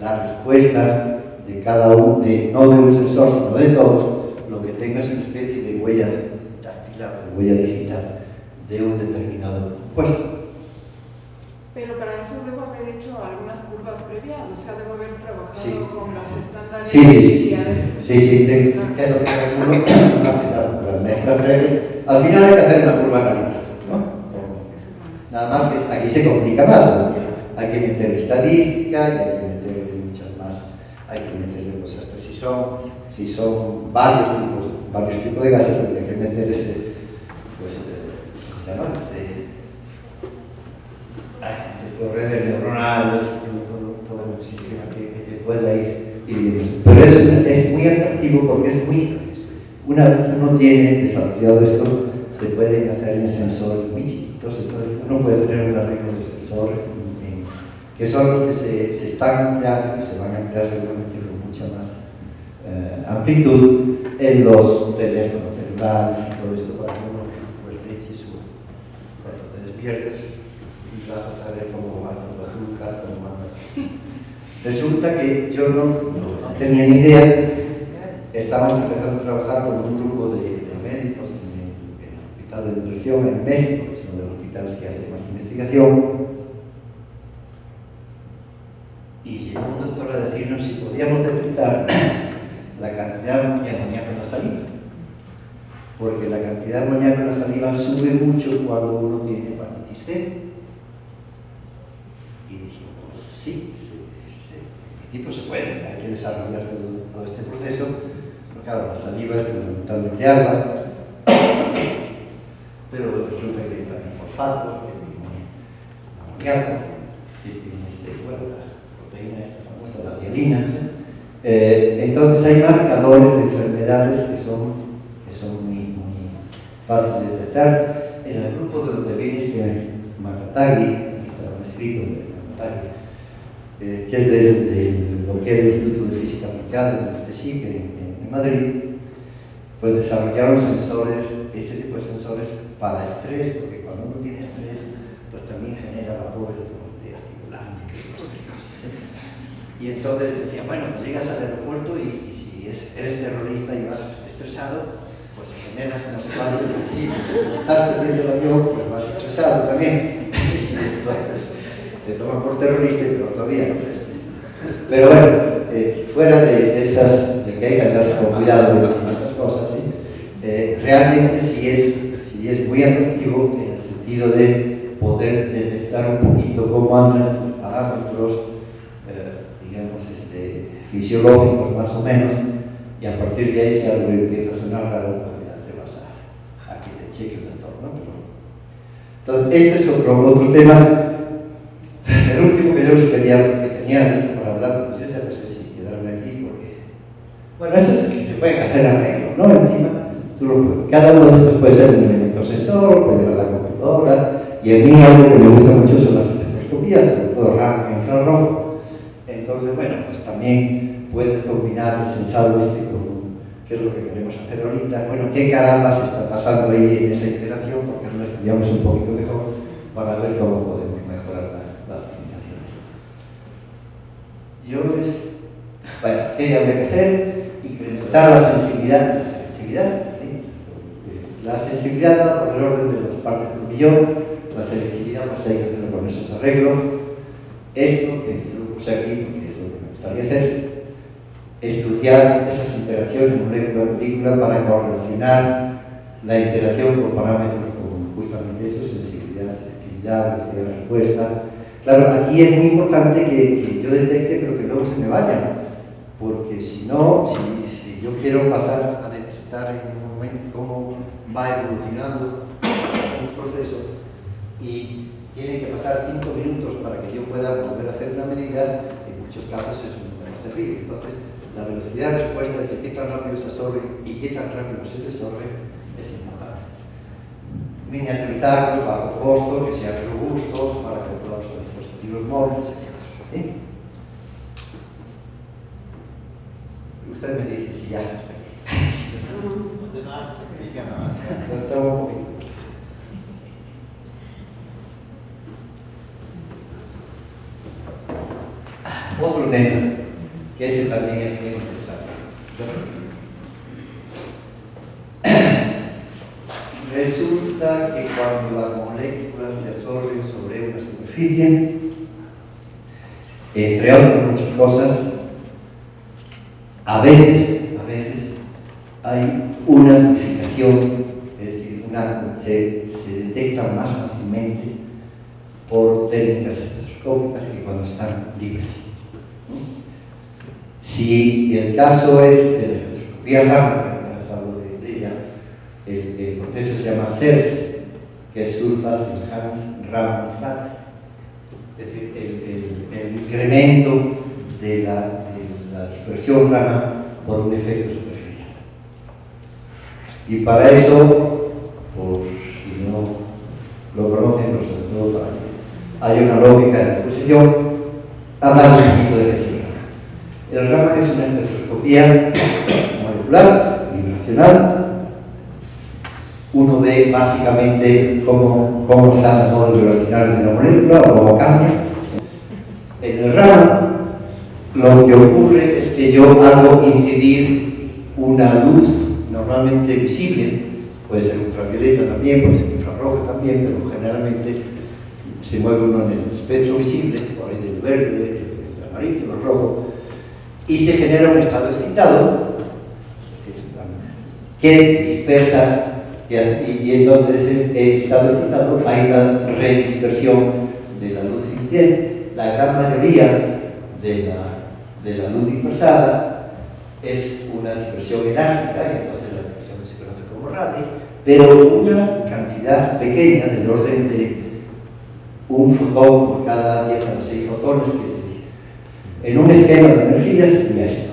la respuesta de cada uno, de, no de un sensor, sino de todos, lo que tengo es una especie de huella dactilar, de huella digital de un determinado compuesto. Eso debo haber hecho algunas curvas previas, o sea, debo haber trabajado Sí. con los estándares Sí, sí, sí. Sí, las mezclas previas. Al final hay que hacer una curva de calibración, ¿no? Nada más que aquí se complica más, hay que meter estadística hay que meter muchas más, hay que meterle pues hasta si son, si son varios tipos, varios tipos de gases, que hay que meter ese, pues, eh, ¿cómo se llama? Redes neuronales, todo, todo, todo un sistema que, que se pueda ir, ir viendo. Pero es, es muy atractivo porque es muy, una vez que uno tiene desarrollado esto, se pueden hacer en sensores muy chiquitos, entonces uno puede tener un arreglo de sensor en- en- que son los que se, se están empleando y se van a emplear seguramente con mucha más eh, amplitud en los teléfonos celulares y todo esto para que uno pues le eche su cuando te despiertes y vas a saber cómo va tu azúcar, cómo va Resulta que yo no, tenía ni idea Estamos empezando a trabajar con un grupo de, médicos en el, Hospital de Nutrición en México, es uno de los hospitales que hace más investigación. Y llegó un doctor a decirnos si podíamos detectar la cantidad de amoníaco en la saliva. Porque la cantidad de amoníaco en la saliva sube mucho cuando uno tiene hepatitis C. Y dijimos, pues sí, en principio se puede, hay que desarrollar todo, este proceso. Pero claro, la saliva es fundamentalmente agua, pero resulta que hay también fosfato, que tiene amoníaco, que tiene este, bueno, la proteína esta famosa, la dialina. Eh, entonces hay marcadores de enfermedades que son, que son muy, muy fáciles de detectar. En el grupo de donde viene este Makatagi, aquí está escrito de Makatagi, eh, que es del, del- lo que era el Instituto de Física Aplicada el CSIC en, en- en Madrid, pues desarrollaron sensores, este tipo de sensores para estrés, porque cuando uno tiene estrés, pues también genera vapor de, de láctico y. ¿eh? Y entonces decían, bueno, pues llegas al aeropuerto y, si es- eres terrorista y vas estresado, pues generas no sé cuánto, y si estás perdiendo el avión, pues vas estresado también. Te toman por terrorista y todavía. ¿no? Pero bueno, eh, fuera de, esas, de que hay que andar con cuidado con esas cosas, ¿sí? Eh, realmente sí es, sí es muy atractivo en el sentido de poder detectar un poquito cómo andan tus parámetros, eh, digamos, este, fisiológicos más o menos, y a partir de ahí si algo empieza a sonar raro, pues ya te vas a, que te cheque el doctor, ¿no? Entonces, este es otro, otro tema. El último que yo les quería, que tenía listo para hablar, pues yo ya no sé si quedarme aquí porque... Bueno, eso es que se pueden hacer arreglos, ¿no? Encima, cada uno de estos puede ser un elemento sensor, puede llevar la computadora, y a mí algo que me gusta mucho son las espectroscopías, sobre todo RAM infrarrojo. Entonces, bueno, pues también puedes combinar el sensado este con qué es lo que queremos hacer ahorita. Bueno, qué caramba se está pasando ahí en esa iteración, porque lo estudiamos un poquito mejor para ver cómo podemos mejorar la, la optimización. Yo les, bueno, ¿qué habría que hacer? Incrementar la sensibilidad, la selectividad, La sensibilidad da por el orden de los partes por millón, la selectividad pues hay que hacerlo con esos arreglos. Esto, que yo puse aquí porque es lo que me gustaría hacer, estudiar esas interacciones molécula-película para correlacionar la interacción con parámetros como justamente eso, sensibilidad, selectividad, velocidad de respuesta. Claro, aquí es muy importante que, que yo detecte pero que luego se me vaya, porque si no, si, yo quiero pasar a detectar en un momento cómo va evolucionando un proceso y tiene que pasar cinco minutos para que yo pueda volver a hacer una medida, en muchos casos eso no me va a servir. Entonces, la velocidad de respuesta, es decir, qué tan rápido se absorbe y qué tan rápido se desorbe, es importante. miniaturizarlos bajo costo, que sean robustos para calcular los dispositivos móviles, etc. ¿sí? Usted me dice si ya hasta aquí. Un poquito. Otro tema, que ese también es muy interesante. Resulta que cuando las moléculas se absorben sobre una superficie, entre otras muchas cosas, a veces, a veces, hay una amplificación, es decir, una- se, se detectan más fácilmente por técnicas espectroscópicas que cuando están libres. Si el caso es de la espectroscopía rápida, de, de ella, el, el proceso se llama CERS, que es Surface Enhanced Raman Stack, es decir, el, el- el incremento de la, dispersión Raman por un efecto superficial. Y para eso, por si no lo conocen, pero sobre todo para que haya una lógica de la exposición, hablamos un poquito de es el Raman es una espectroscopía molecular, vibracional, uno ve básicamente cómo, cómo está el modo vibracional de la molécula o cómo cambia. El ramo, lo que ocurre es que yo hago incidir una luz normalmente visible, puede ser ultravioleta también, puede ser infrarroja también, pero generalmente se mueve uno en el espectro visible, por ahí del verde, el amarillo, el rojo, y se genera un estado excitado, que dispersa y, así- y entonces el estado excitado hay una redispersión de la luz incidente. La gran mayoría de la, de la luz dispersada es una dispersión elástica, y entonces la dispersión se conoce como Rayleigh, pero una cantidad pequeña del orden de un fotón por cada 10 a los 6 fotones, que decir, en un esquema de energía sería esto.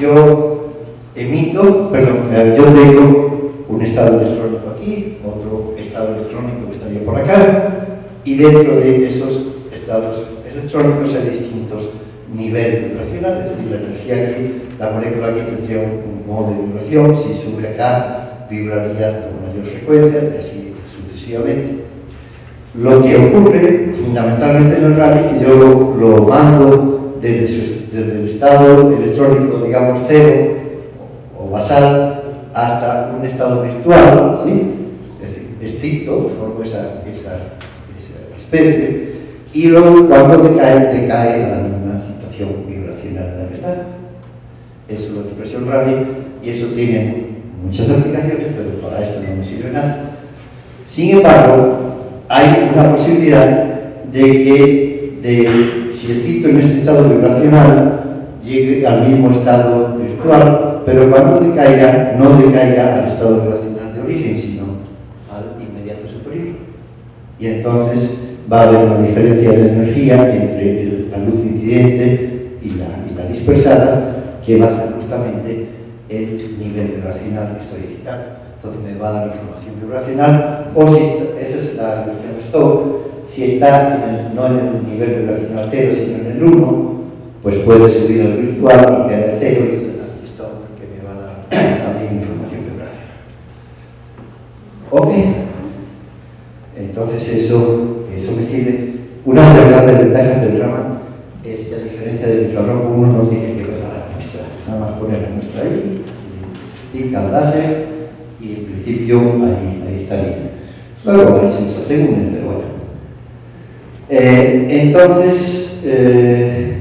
Yo emito, perdón, eh, yo tengo un estado electrónico aquí, otro estado electrónico que estaría por acá, y dentro de esos estados electrónicos hay distintos niveles vibracionales, es decir, la energía aquí, la molécula aquí tendría un, modo de vibración, si sube acá vibraría con mayor frecuencia y así sucesivamente. Lo que ocurre fundamentalmente en el rally es que yo lo, mando desde, el estado electrónico, digamos, cero o, basal hasta un estado virtual, ¿sí? Es decir, excito, formo esa especie, y luego cuando decae, decae a la misma situación vibracional en la que está. Eso es la expresión Rayleigh y eso tiene muchas aplicaciones, pero para esto no me sirve nada. Sin embargo, hay una posibilidad de que de, si excito en este estado vibracional llegue al mismo estado virtual, pero cuando decaiga, no decaiga al estado vibracional de origen, sino al inmediato superior. Y entonces va a haber una diferencia de energía entre la luz incidente y la, dispersada que va a ser justamente el nivel vibracional que estoy citando. Entonces me va a dar información vibracional o si esa es la reacción Stowe, si está no en el nivel vibracional 0 sino en el 1, pues puede subir al virtual y quedar el 0 entonces, eh,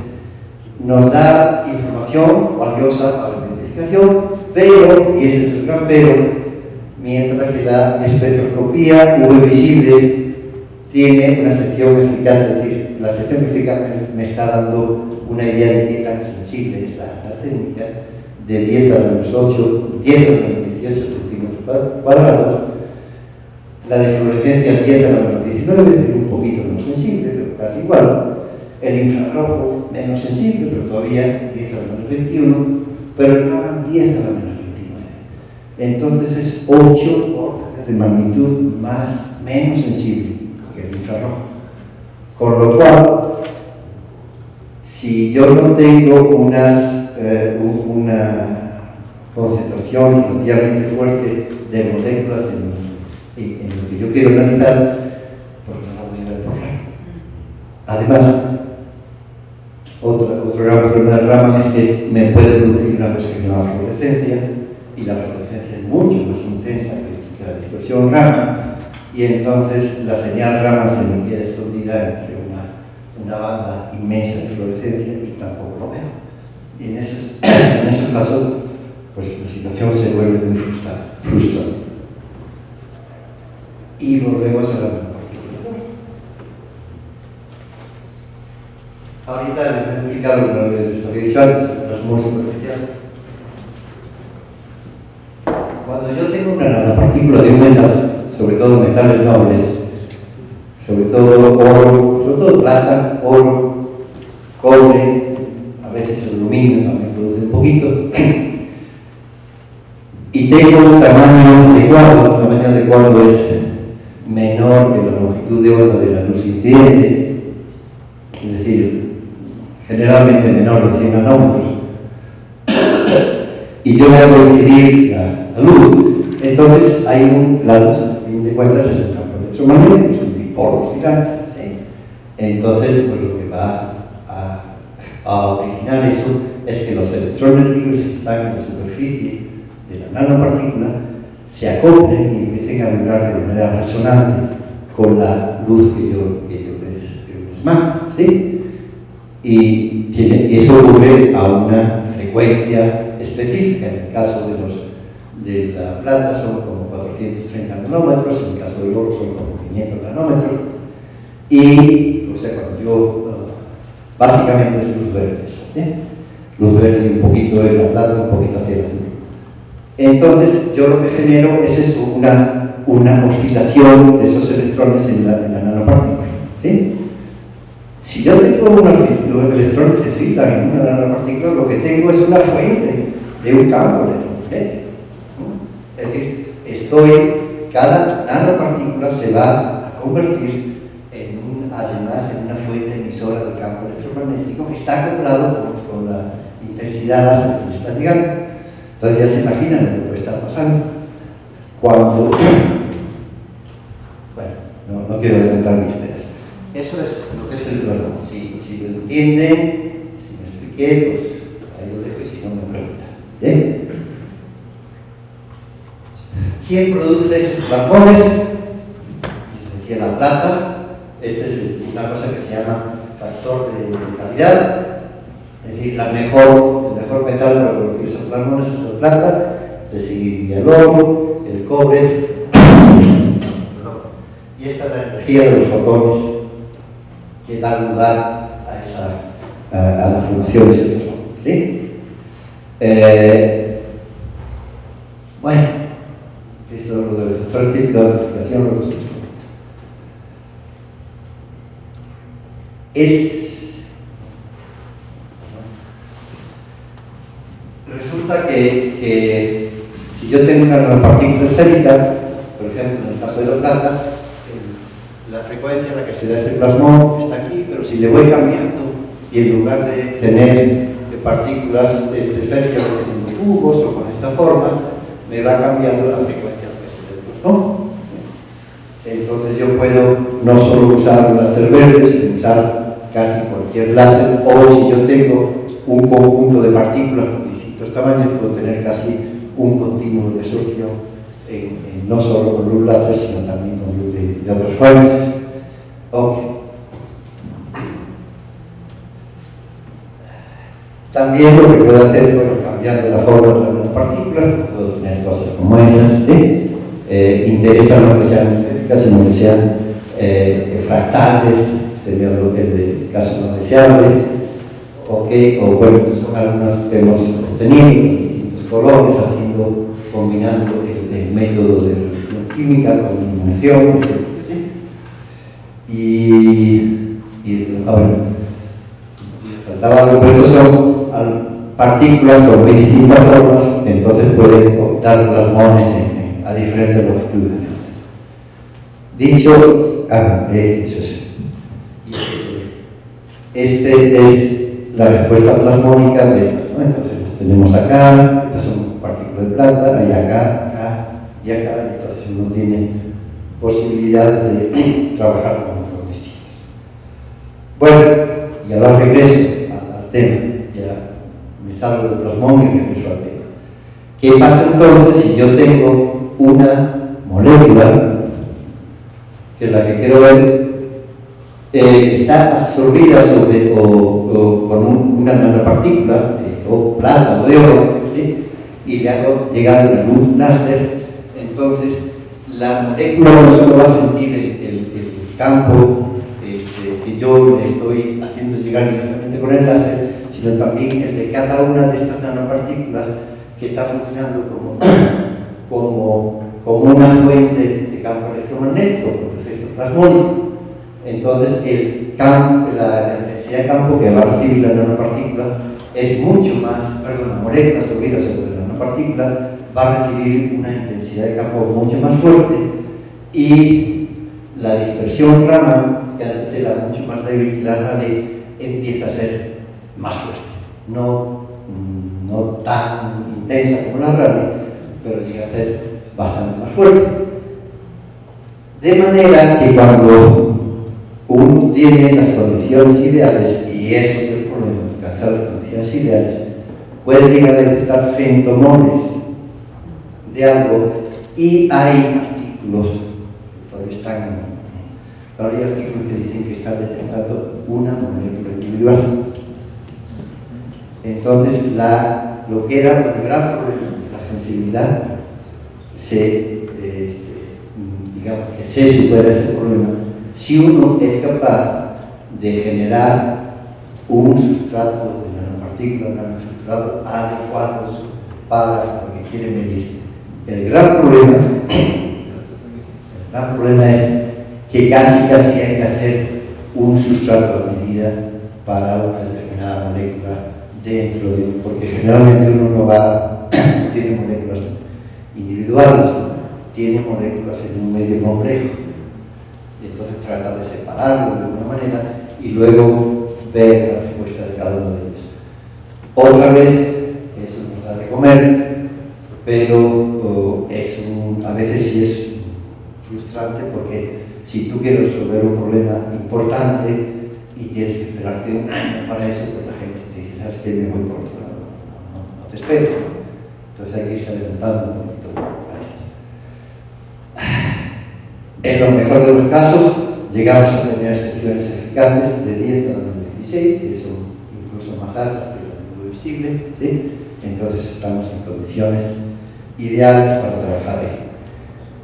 nos da información valiosa para la identificación, pero, y ese es el gran pero, mientras que la espectroscopía UV visible tiene una sección eficaz, es decir, la sección eficaz me- está dando una idea de qué tan sensible es la, técnica, de 10 a menos 8, 10 a menos 18 centímetros cua- cuadrados, la de fluorescencia 10 a menos 19, es decir, un poquito menos sensible, pero casi igual, el infrarrojo menos sensible, pero todavía 10 a la menos 21, pero el Raman 10 a la menos 29. Entonces es 8 por de magnitud más, menos sensible que el infrarrojo. Con lo cual, si yo no tengo unas, eh, una concentración relativamente fuerte de moléculas en, en, lo que yo quiero analizar, pues no voy a ver por Además, otro, otro gran problema del Raman es que me puede producir una cosa que se llama fluorescencia, y la fluorescencia es mucho más intensa que, la dispersión Raman, y entonces la señal Raman se me queda escondida entre una banda inmensa de fluorescencia y tampoco lo veo. Y en esos, *coughs* en esos casos, pues la situación se vuelve muy frustrante. Y volvemos a la Ahorita les he explicado lo que les había dicho antes, los modos superficiales. Cuando yo tengo una nanopartícula de un metal, sobre todo metales nobles, sobre todo oro, sobre todo plata, oro, cobre, a veces el aluminio también produce un poquito. *clears throat* Y tengo un tamaño adecuado, el tamaño adecuado es menor que la longitud de onda de la luz incidente, es decir, generalmente menor de 100 nanómetros. Y yo voy a coincidir la, luz. Entonces hay un, la luz, a fin de cuentas, es un campo electromagnético, es un dipolo gigante. Entonces, pues lo que va a, originar eso es que los electrones libres que están en la superficie de la nanopartícula se acoplen y empiecen a vibrar de manera resonante con la luz que yo, les, mando. ¿sí? Y eso ocurre a una frecuencia específica. En el caso de, los, de la planta son como 430 nanómetros, en el caso del oro son como 500 nanómetros. Y, o sea, cuando yo, básicamente es luz verde, ¿eh? luz verde un poquito en la plata, un poquito hacia el azul. Entonces, yo lo que genero es eso, una, una oscilación de esos electrones en la, en la nanopartícula. ¿sí? Si yo tengo unos electrones que citan en una nanopartícula, lo que tengo es una fuente de un campo electromagnético. Es decir, estoy, cada nanopartícula se va a convertir además en una fuente emisora del campo electromagnético que está acoplado con, la intensidad láser que está llegando. Entonces ya se imaginan lo que puede estar pasando. Cuando... *coughs* Bueno, no, quiero adelantar mis. Eso es lo que es el plasma. Si, si lo entienden, si me expliqué, pues ahí lo dejo y si no me preguntan. ¿Sí? ¿Quién produce esos plasmones? Se decía la plata, este es una cosa que se llama factor de calidad, es decir, la mejor, el mejor metal para producir esos plasmones es la plata, le seguiría el oro, el cobre, y esta es la energía de los fotones que dan lugar a, esa, a, la formación de ese. ¿sí? Eh, bueno, eso es lo del factor típico de aplicación, es... Resulta que, si yo tengo una partícula esférica, por ejemplo, en el caso de plata, la frecuencia en la que se da ese plasmón está aquí, pero si le voy cambiando y en lugar de tener partículas este, esféricas con cubos o con esta forma, me va cambiando la frecuencia en que se da el plasmón. Entonces yo puedo no solo usar un láser verde, sino usar casi cualquier láser, o si yo tengo un conjunto de partículas con distintos tamaños, puedo tener casi un continuo de absorción, no solo con luz láser, sino también con luz de, otras fuentes. También lo que puedo hacer, bueno, cambiando la forma de las partículas, puedo tener cosas como esas, eh, interesan no que sean sino que sean eh, fractales, sería lo que de casos no deseables, okay, o bueno, son algunas que hemos obtenido en distintos colores, haciendo, combinando el, método de reacción química con eliminación, y, y a ver, faltaba algo, pero estos son partículas con muy distintas formas, entonces pueden optar plasmones a diferentes longitudes. Dicho, ah, eh, es. Este es la respuesta plasmónica de estas. Entonces las tenemos acá, estas son partículas de plata, hay acá, acá y acá, entonces uno tiene posibilidad de *clears throat* trabajar con. Bueno, y ahora regreso al, tema, ya me salgo del plasmón y regreso al tema. ¿Qué pasa entonces si yo tengo una molécula, que es la que quiero ver, eh, está absorbida sobre, o, con un, una nanopartícula, de, o plata o de oro, y le hago llegar una luz láser, entonces la molécula no solo va a sentir el, campo que yo le estoy haciendo llegar directamente con el láser, sino también el de cada una de estas nanopartículas que está funcionando como, *coughs* como, como una fuente de campo electromagnético, por efecto plasmónico. Entonces, el campo, la, intensidad de campo que va a recibir la nanopartícula es mucho más, perdón, la molécula subida sobre la nanopartícula va a recibir una intensidad de campo mucho más fuerte y la dispersión Raman, que antes era mucho más débil la Rayleigh, empieza a ser más fuerte. No, no tan intensa como la Rayleigh, pero llega a ser bastante más fuerte. De manera que cuando uno tiene las condiciones ideales, y ese es el problema, alcanzar las condiciones ideales, puede llegar a detectar fentomones de algo y hay artículos, todavía hay artículos que dicen que están detectando una molécula individual. Entonces, lo que era el gran problema, la sensibilidad, se, este, digamos, que se supera ese problema si uno es capaz de generar un sustrato de nanopartículas, un sustrato adecuado para lo que quiere medir. El gran problema, el gran problema es que casi casi hay que hacer un sustrato a medida para una determinada molécula dentro de un, porque generalmente uno no va, no *clears throat* tiene moléculas individuales, tiene moléculas en un medio complejo. Y entonces trata de separarlo de alguna manera y luego ver la respuesta de cada uno de ellos. Otra vez, eso nos da de comer, pero oh, es un, a veces sí es frustrante porque si tú quieres resolver un problema importante y tienes que esperarte para eso, pues la gente te dice, ¿sabes qué? Me voy por otro lado, no, no, te espero. Entonces hay que irse adelantando un poquito a esto. En lo mejor de los casos, llegamos a tener secciones eficaces de 10 a 16, que son incluso más altas que el ángulo visible, ¿sí? entonces estamos en condiciones ideales para trabajar ahí.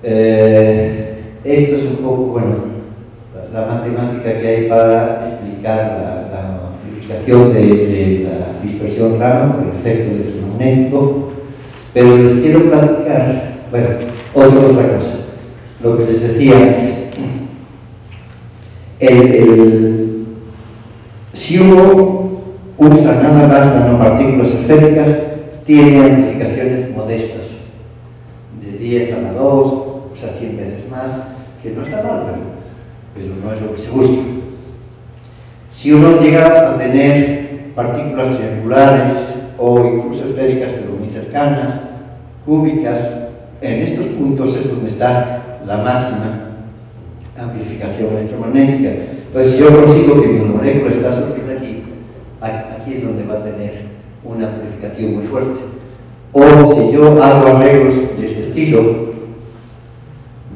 Eh, es un poco, bueno, la, la, matemática que hay para explicar la, la de, la dispersión Raman por el efecto electromagnético, pero les quiero platicar, bueno, otra, cosa. Lo que les decía antes. El, si uno usa nada más nanopartículas esféricas, tiene amplificaciones modestas, de 10 a la 2, o sea, 100 veces más, que no está mal, pero, no es lo que se busca. Si uno llega a tener partículas triangulares o incluso esféricas, pero muy cercanas, cúbicas, en estos puntos es donde está la máxima amplificación electromagnética. Entonces, si yo consigo que mi molécula está absorbida aquí, aquí es donde va a tener una amplificación muy fuerte. O si yo hago arreglos de este estilo,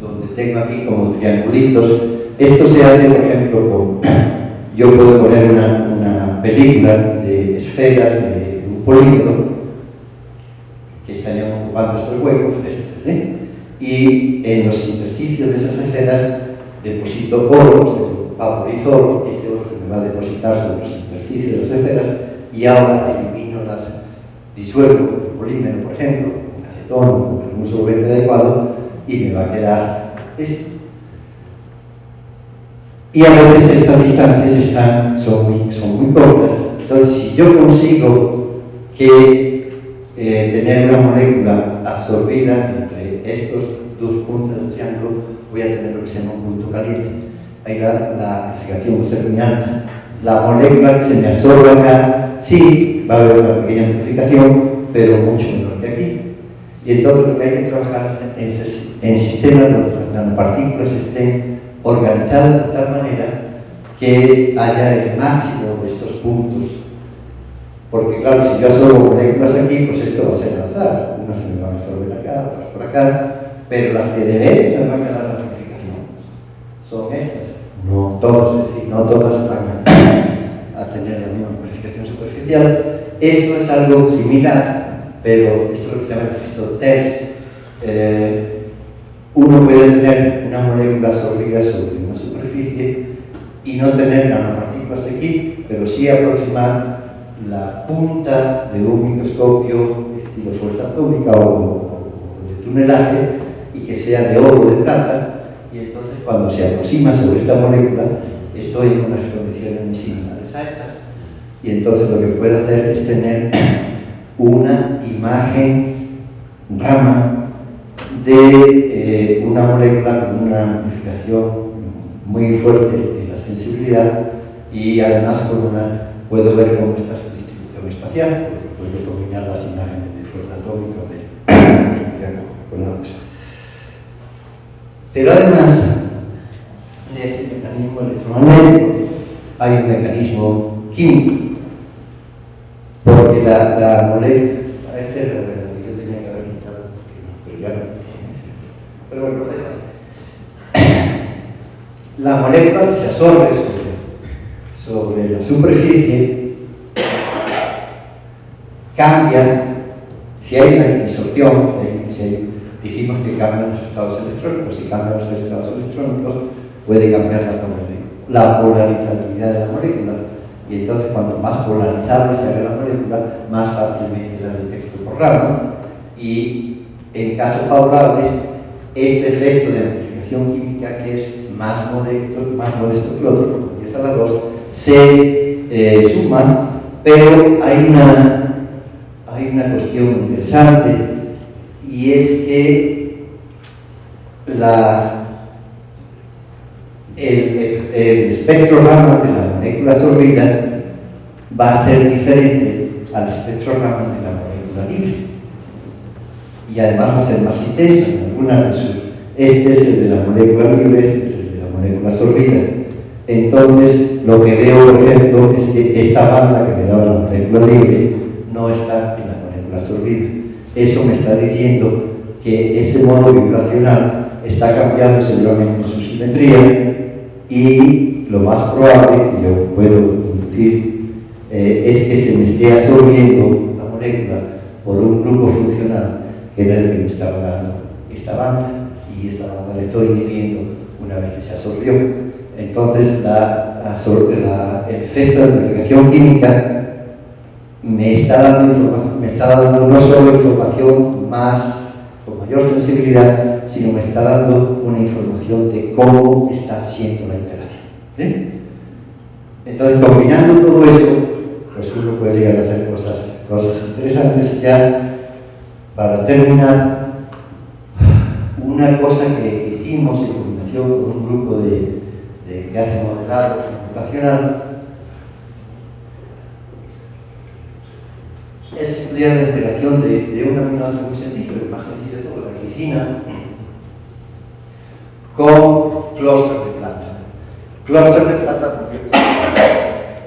donde tengo aquí como triangulitos, esto se hace, por ejemplo, con, yo puedo poner una, película de esferas de un polímero que estarían ocupando estos huecos, ¿eh? y en los intersticios de esas esferas deposito oro, vaporizo oro, ese oro me va a depositar sobre los intersticios de las esferas y ahora elimino las, disuelvo el polímero, por ejemplo, acetón o algún solvente adecuado y me va a quedar esto. Y a veces estas distancias están, son, muy, son muy cortas. Entonces, si yo consigo que eh, tener una molécula absorbida entre estos dos puntos del triángulo, voy a tener lo que se llama un ahí la, la va a ser muy alta. La molécula que se me absorbe acá, sí, va a haber una pequeña amplificación, pero mucho menor que aquí. Y entonces lo que hay que trabajar es en sistemas donde las nanopartículas estén organizadas de tal manera que haya el máximo de estos puntos. Porque claro, si yo solo moléculas aquí, pues esto va a ser azar. Unas se me van a absorber acá, otras por acá, pero las que deberían me van a quedar la amplificación son estas. No todas, es decir, no todas van a, tener la misma amplificación superficial. Esto es algo similar, pero esto es lo que se llama el TERS. Eh, uno puede tener una molécula absorbida sobre una superficie y no tener nanopartículas aquí, pero sí aproximar la punta de un microscopio estilo fuerza atómica o, de tunelaje y que sea de oro o de plata. Y entonces cuando se aproxima sobre esta molécula estoy en unas condiciones muy similares a estas. Y entonces lo que puedo hacer es tener *clears throat* una imagen rama de eh, una molécula con una amplificación muy fuerte sensibilidad y además con una, puedo ver cómo está su distribución espacial, porque puedo combinar las imágenes de fuerza atómica o de *coughs* con otras. Pero además de ese mecanismo electromagnético hay un mecanismo químico, porque la, la molécula, este es el que yo tenía que haber quitado, pero ya no pero bueno, lo dejo la molécula que se absorbe sobre, la superficie cambia, si hay una absorción, si dijimos que cambian los estados electrónicos, si cambian los estados electrónicos puede cambiar la, la polarizabilidad de la molécula. Y entonces cuanto más polarizable sea la molécula, más fácilmente la detecto por ramo y en casos favorables este efecto de amplificación química que es más modesto, más modesto que otro, como 10 a la 2, se eh, suman, pero hay una, hay una cuestión interesante y es que la, el, el, espectro gamma de la molécula absorbida va a ser diferente al espectro gamma de la molécula libre. Y además va a ser más intenso en alguna Este es el de la molécula libre, este es molécula absorbida. Entonces, lo que veo, por ejemplo, es que esta banda que me da la molécula libre no está en la molécula absorbida. Eso me está diciendo que ese modo vibracional está cambiando seguramente su simetría y lo más probable, yo puedo inducir, eh, es que se me esté absorbiendo la molécula por un grupo funcional que era el que me estaba dando esta banda y esta banda le estoy inhibiendo una vez que se absorbió. Entonces, el efecto de amplificación química me está dando información, me está dando no solo información más con mayor sensibilidad, sino me está dando una información de cómo está siendo la interacción. Entonces, combinando todo eso, pues uno puede llegar a hacer cosas, cosas interesantes. Ya, para terminar, una cosa que hicimos con un grupo de, que hace modelado computacional es estudiar la integración de, de un aminoácido muy sencillo, el más sencillo de todo, la glicina, con clúster de plata. Clúster de plata porque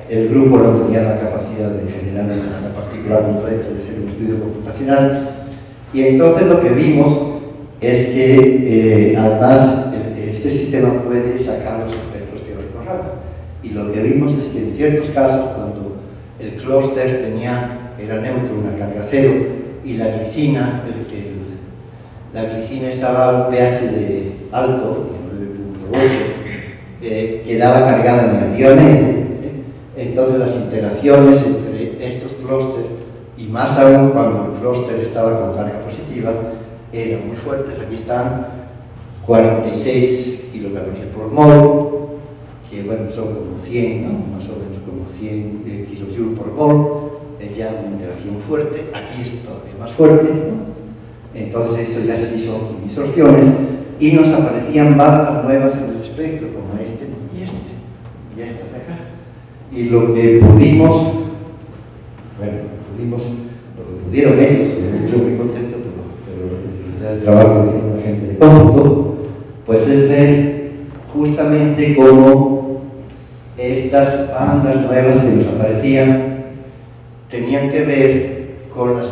el grupo no tenía la capacidad de generar una particular completa de hacer un estudio computacional y entonces lo que vimos es que eh, además este sistema puede sacar los espectros teóricos raros. Y lo que vimos es que en ciertos casos, cuando el clúster tenía, era neutro, una carga cero, y la glicina, la glicina estaba a un pH de alto, de 9.8, eh, quedaba cargada negativamente. ¿eh? Entonces las interacciones entre estos clústeres, y más aún cuando el clúster estaba con carga positiva, eran muy fuertes. Aquí están 46 kilocalorías por mol, que bueno, son como 100, ¿no? más o menos como 100 eh, kilojoules por mol, es ya una interacción fuerte, aquí es todavía más fuerte, entonces esto ya sí son absorciones y nos aparecían bandas nuevas en el espectro, como este, y Y lo que pudimos, bueno, pudimos, lo que pudieron ellos, yo muy contento, pero, pero el trabajo que hicieron la gente de cómputo, pues es ver justamente cómo estas bandas nuevas que nos aparecían tenían que ver con las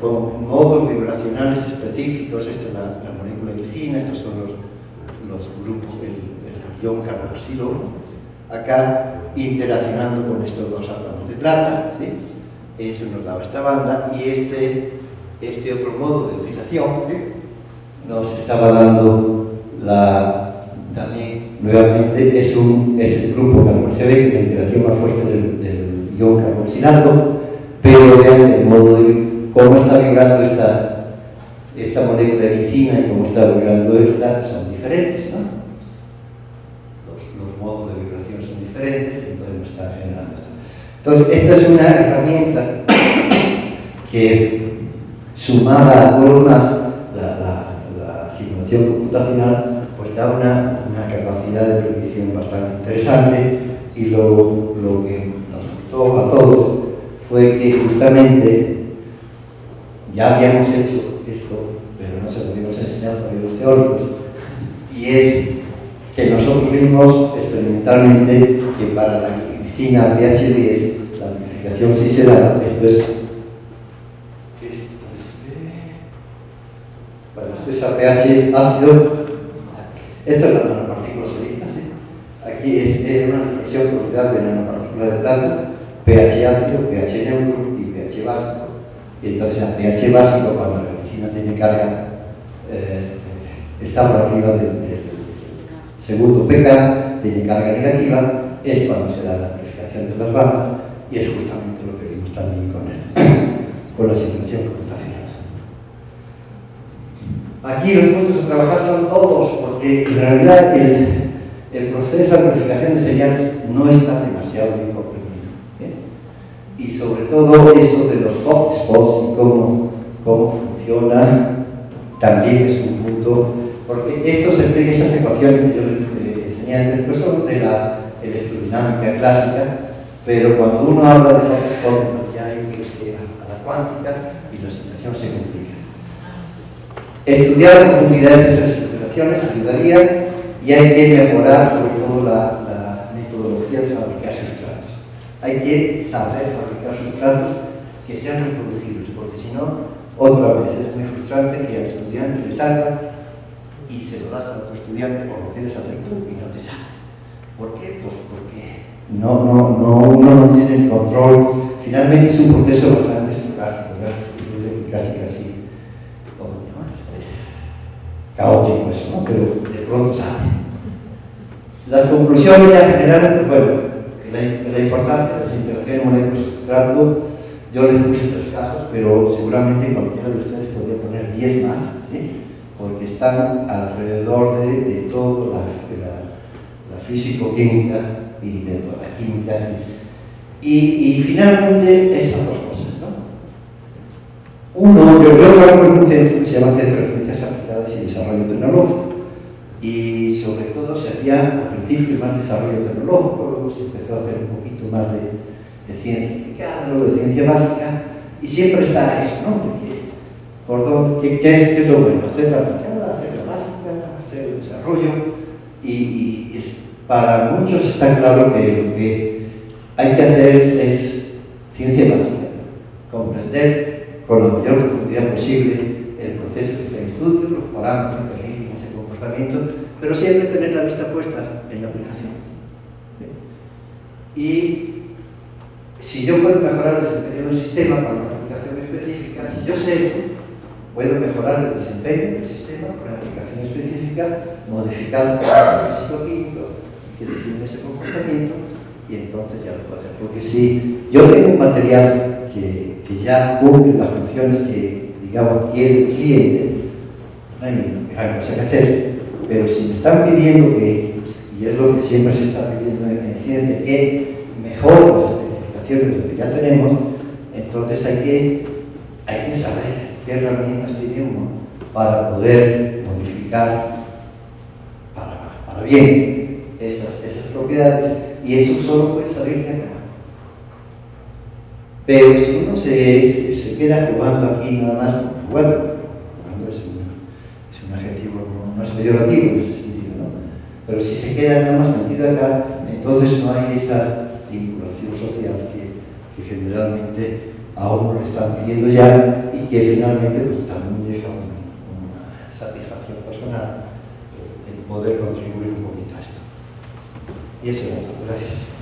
con modos vibracionales específicos, esta es la, molécula glicina, estos son los, los grupos del, del ion carboxilo, acá interaccionando con estos dos átomos de plata, ¿sí? eso nos daba esta banda, y este, este otro modo de oscilación nos estaba dando la, también nuevamente es, un, es el grupo carboxilo, la interacción más fuerte del, ion carboxilato, pero vean el modo de cómo está vibrando esta, esta molécula de glicina y cómo está vibrando esta, son diferentes, ¿no? Los, modos de vibración son diferentes, entonces esto. Entonces, esta es una herramienta *coughs* que, sumada a todo lo computacional, pues da una, una, capacidad de predicción bastante interesante. Y lo, lo que nos gustó a todos fue que justamente ya habíamos hecho esto, pero no se lo habíamos enseñado a los teóricos, y es que nosotros vimos experimentalmente que para la medicina pH10 la amplificación sí se da, esto es, esto es, es a pH ácido, esto es la nanopartícula solita, aquí es, una transmisión coloquial de nanopartícula de plata, pH ácido, pH neutro y pH básico. Y entonces el pH básico, cuando la medicina tiene carga, eh, está por arriba del, segundo pK, tiene carga negativa, es cuando se da la amplificación de las bandas y es justamente lo que vimos también con, *coughs* con la situación. Aquí los puntos a trabajar son todos, porque en realidad el, proceso de amplificación de señales no está demasiado bien y sobre todo eso de los hotspots y cómo, cómo funciona, también es un punto, porque esto se explica esas ecuaciones que yo les enseñé antes, pues son de la electrodinámica clásica, pero cuando uno habla de hotspots ya hay que a la cuántica y la situación se complica. Estudiar las profundidades de esas situaciones ayudaría y hay que mejorar sobre todo la, metodología de fabricar sustratos. Hay que saber fabricar sustratos que sean reproducibles, porque si no, otra vez es muy frustrante que al estudiante le salga y se lo das a otro estudiante o lo quieres hacer tú y no te sale. ¿Por qué? Pues porque no, no, no, uno no tiene el control. Finalmente es un proceso bastante estocástico, casi casi este, caótico eso, ¿no? pero de pronto sale. Las conclusiones ya generales, bueno, la, la importancia de las interacciones moléculas-sustrato, yo les puse tres casos, pero seguramente cualquiera de ustedes podría poner diez más, ¿sí? porque están alrededor de, de todo la, la, físico-química y de toda la química. Y, y, finalmente estas dos cosas. ¿no? Uno, yo, yo trabajo en un centro que se llama Centro de Y sobre todo se hacía al principio más desarrollo tecnológico, se empezó a hacer un poquito más de, de ciencia aplicada, luego de ciencia básica, y siempre está eso, ¿no? De por dónde, ¿qué, es, ¿qué, es, lo bueno? Hacer la aplicada, hacer la básica, hacer el desarrollo, y, para muchos está claro que lo que hay que hacer es ciencia básica, comprender con la mayor profundidad posible el proceso en estudio, los parámetros, pero siempre tener la vista puesta en la aplicación. Y si yo puedo mejorar el desempeño de un sistema con una aplicación específica, si yo sé puedo mejorar el desempeño del sistema con una aplicación específica, modificando el físico-químico que define ese comportamiento y entonces ya lo puedo hacer. Porque si yo tengo un material que, que ya cumple las funciones que, digamos, quiere el cliente, no hay, hay cosa que hacer, pero si me están pidiendo que, y es lo que siempre se está pidiendo en, ciencia, que mejore las especificaciones de lo que ya tenemos, entonces hay que, hay que saber qué herramientas tiene uno para poder modificar para, para bien esas, esas propiedades y eso solo puede salir de acá. Pero si uno se, se queda jugando aquí nada más, jugando, jugando es un, es un adjetivo peyorativo en ese sentido, ¿no? Pero si se queda nada más metido acá, entonces no hay esa vinculación social que, generalmente a uno le están pidiendo ya y que finalmente pues, también deja un- una satisfacción personal eh, el poder contribuir un poquito a esto. Y eso es todo. Gracias.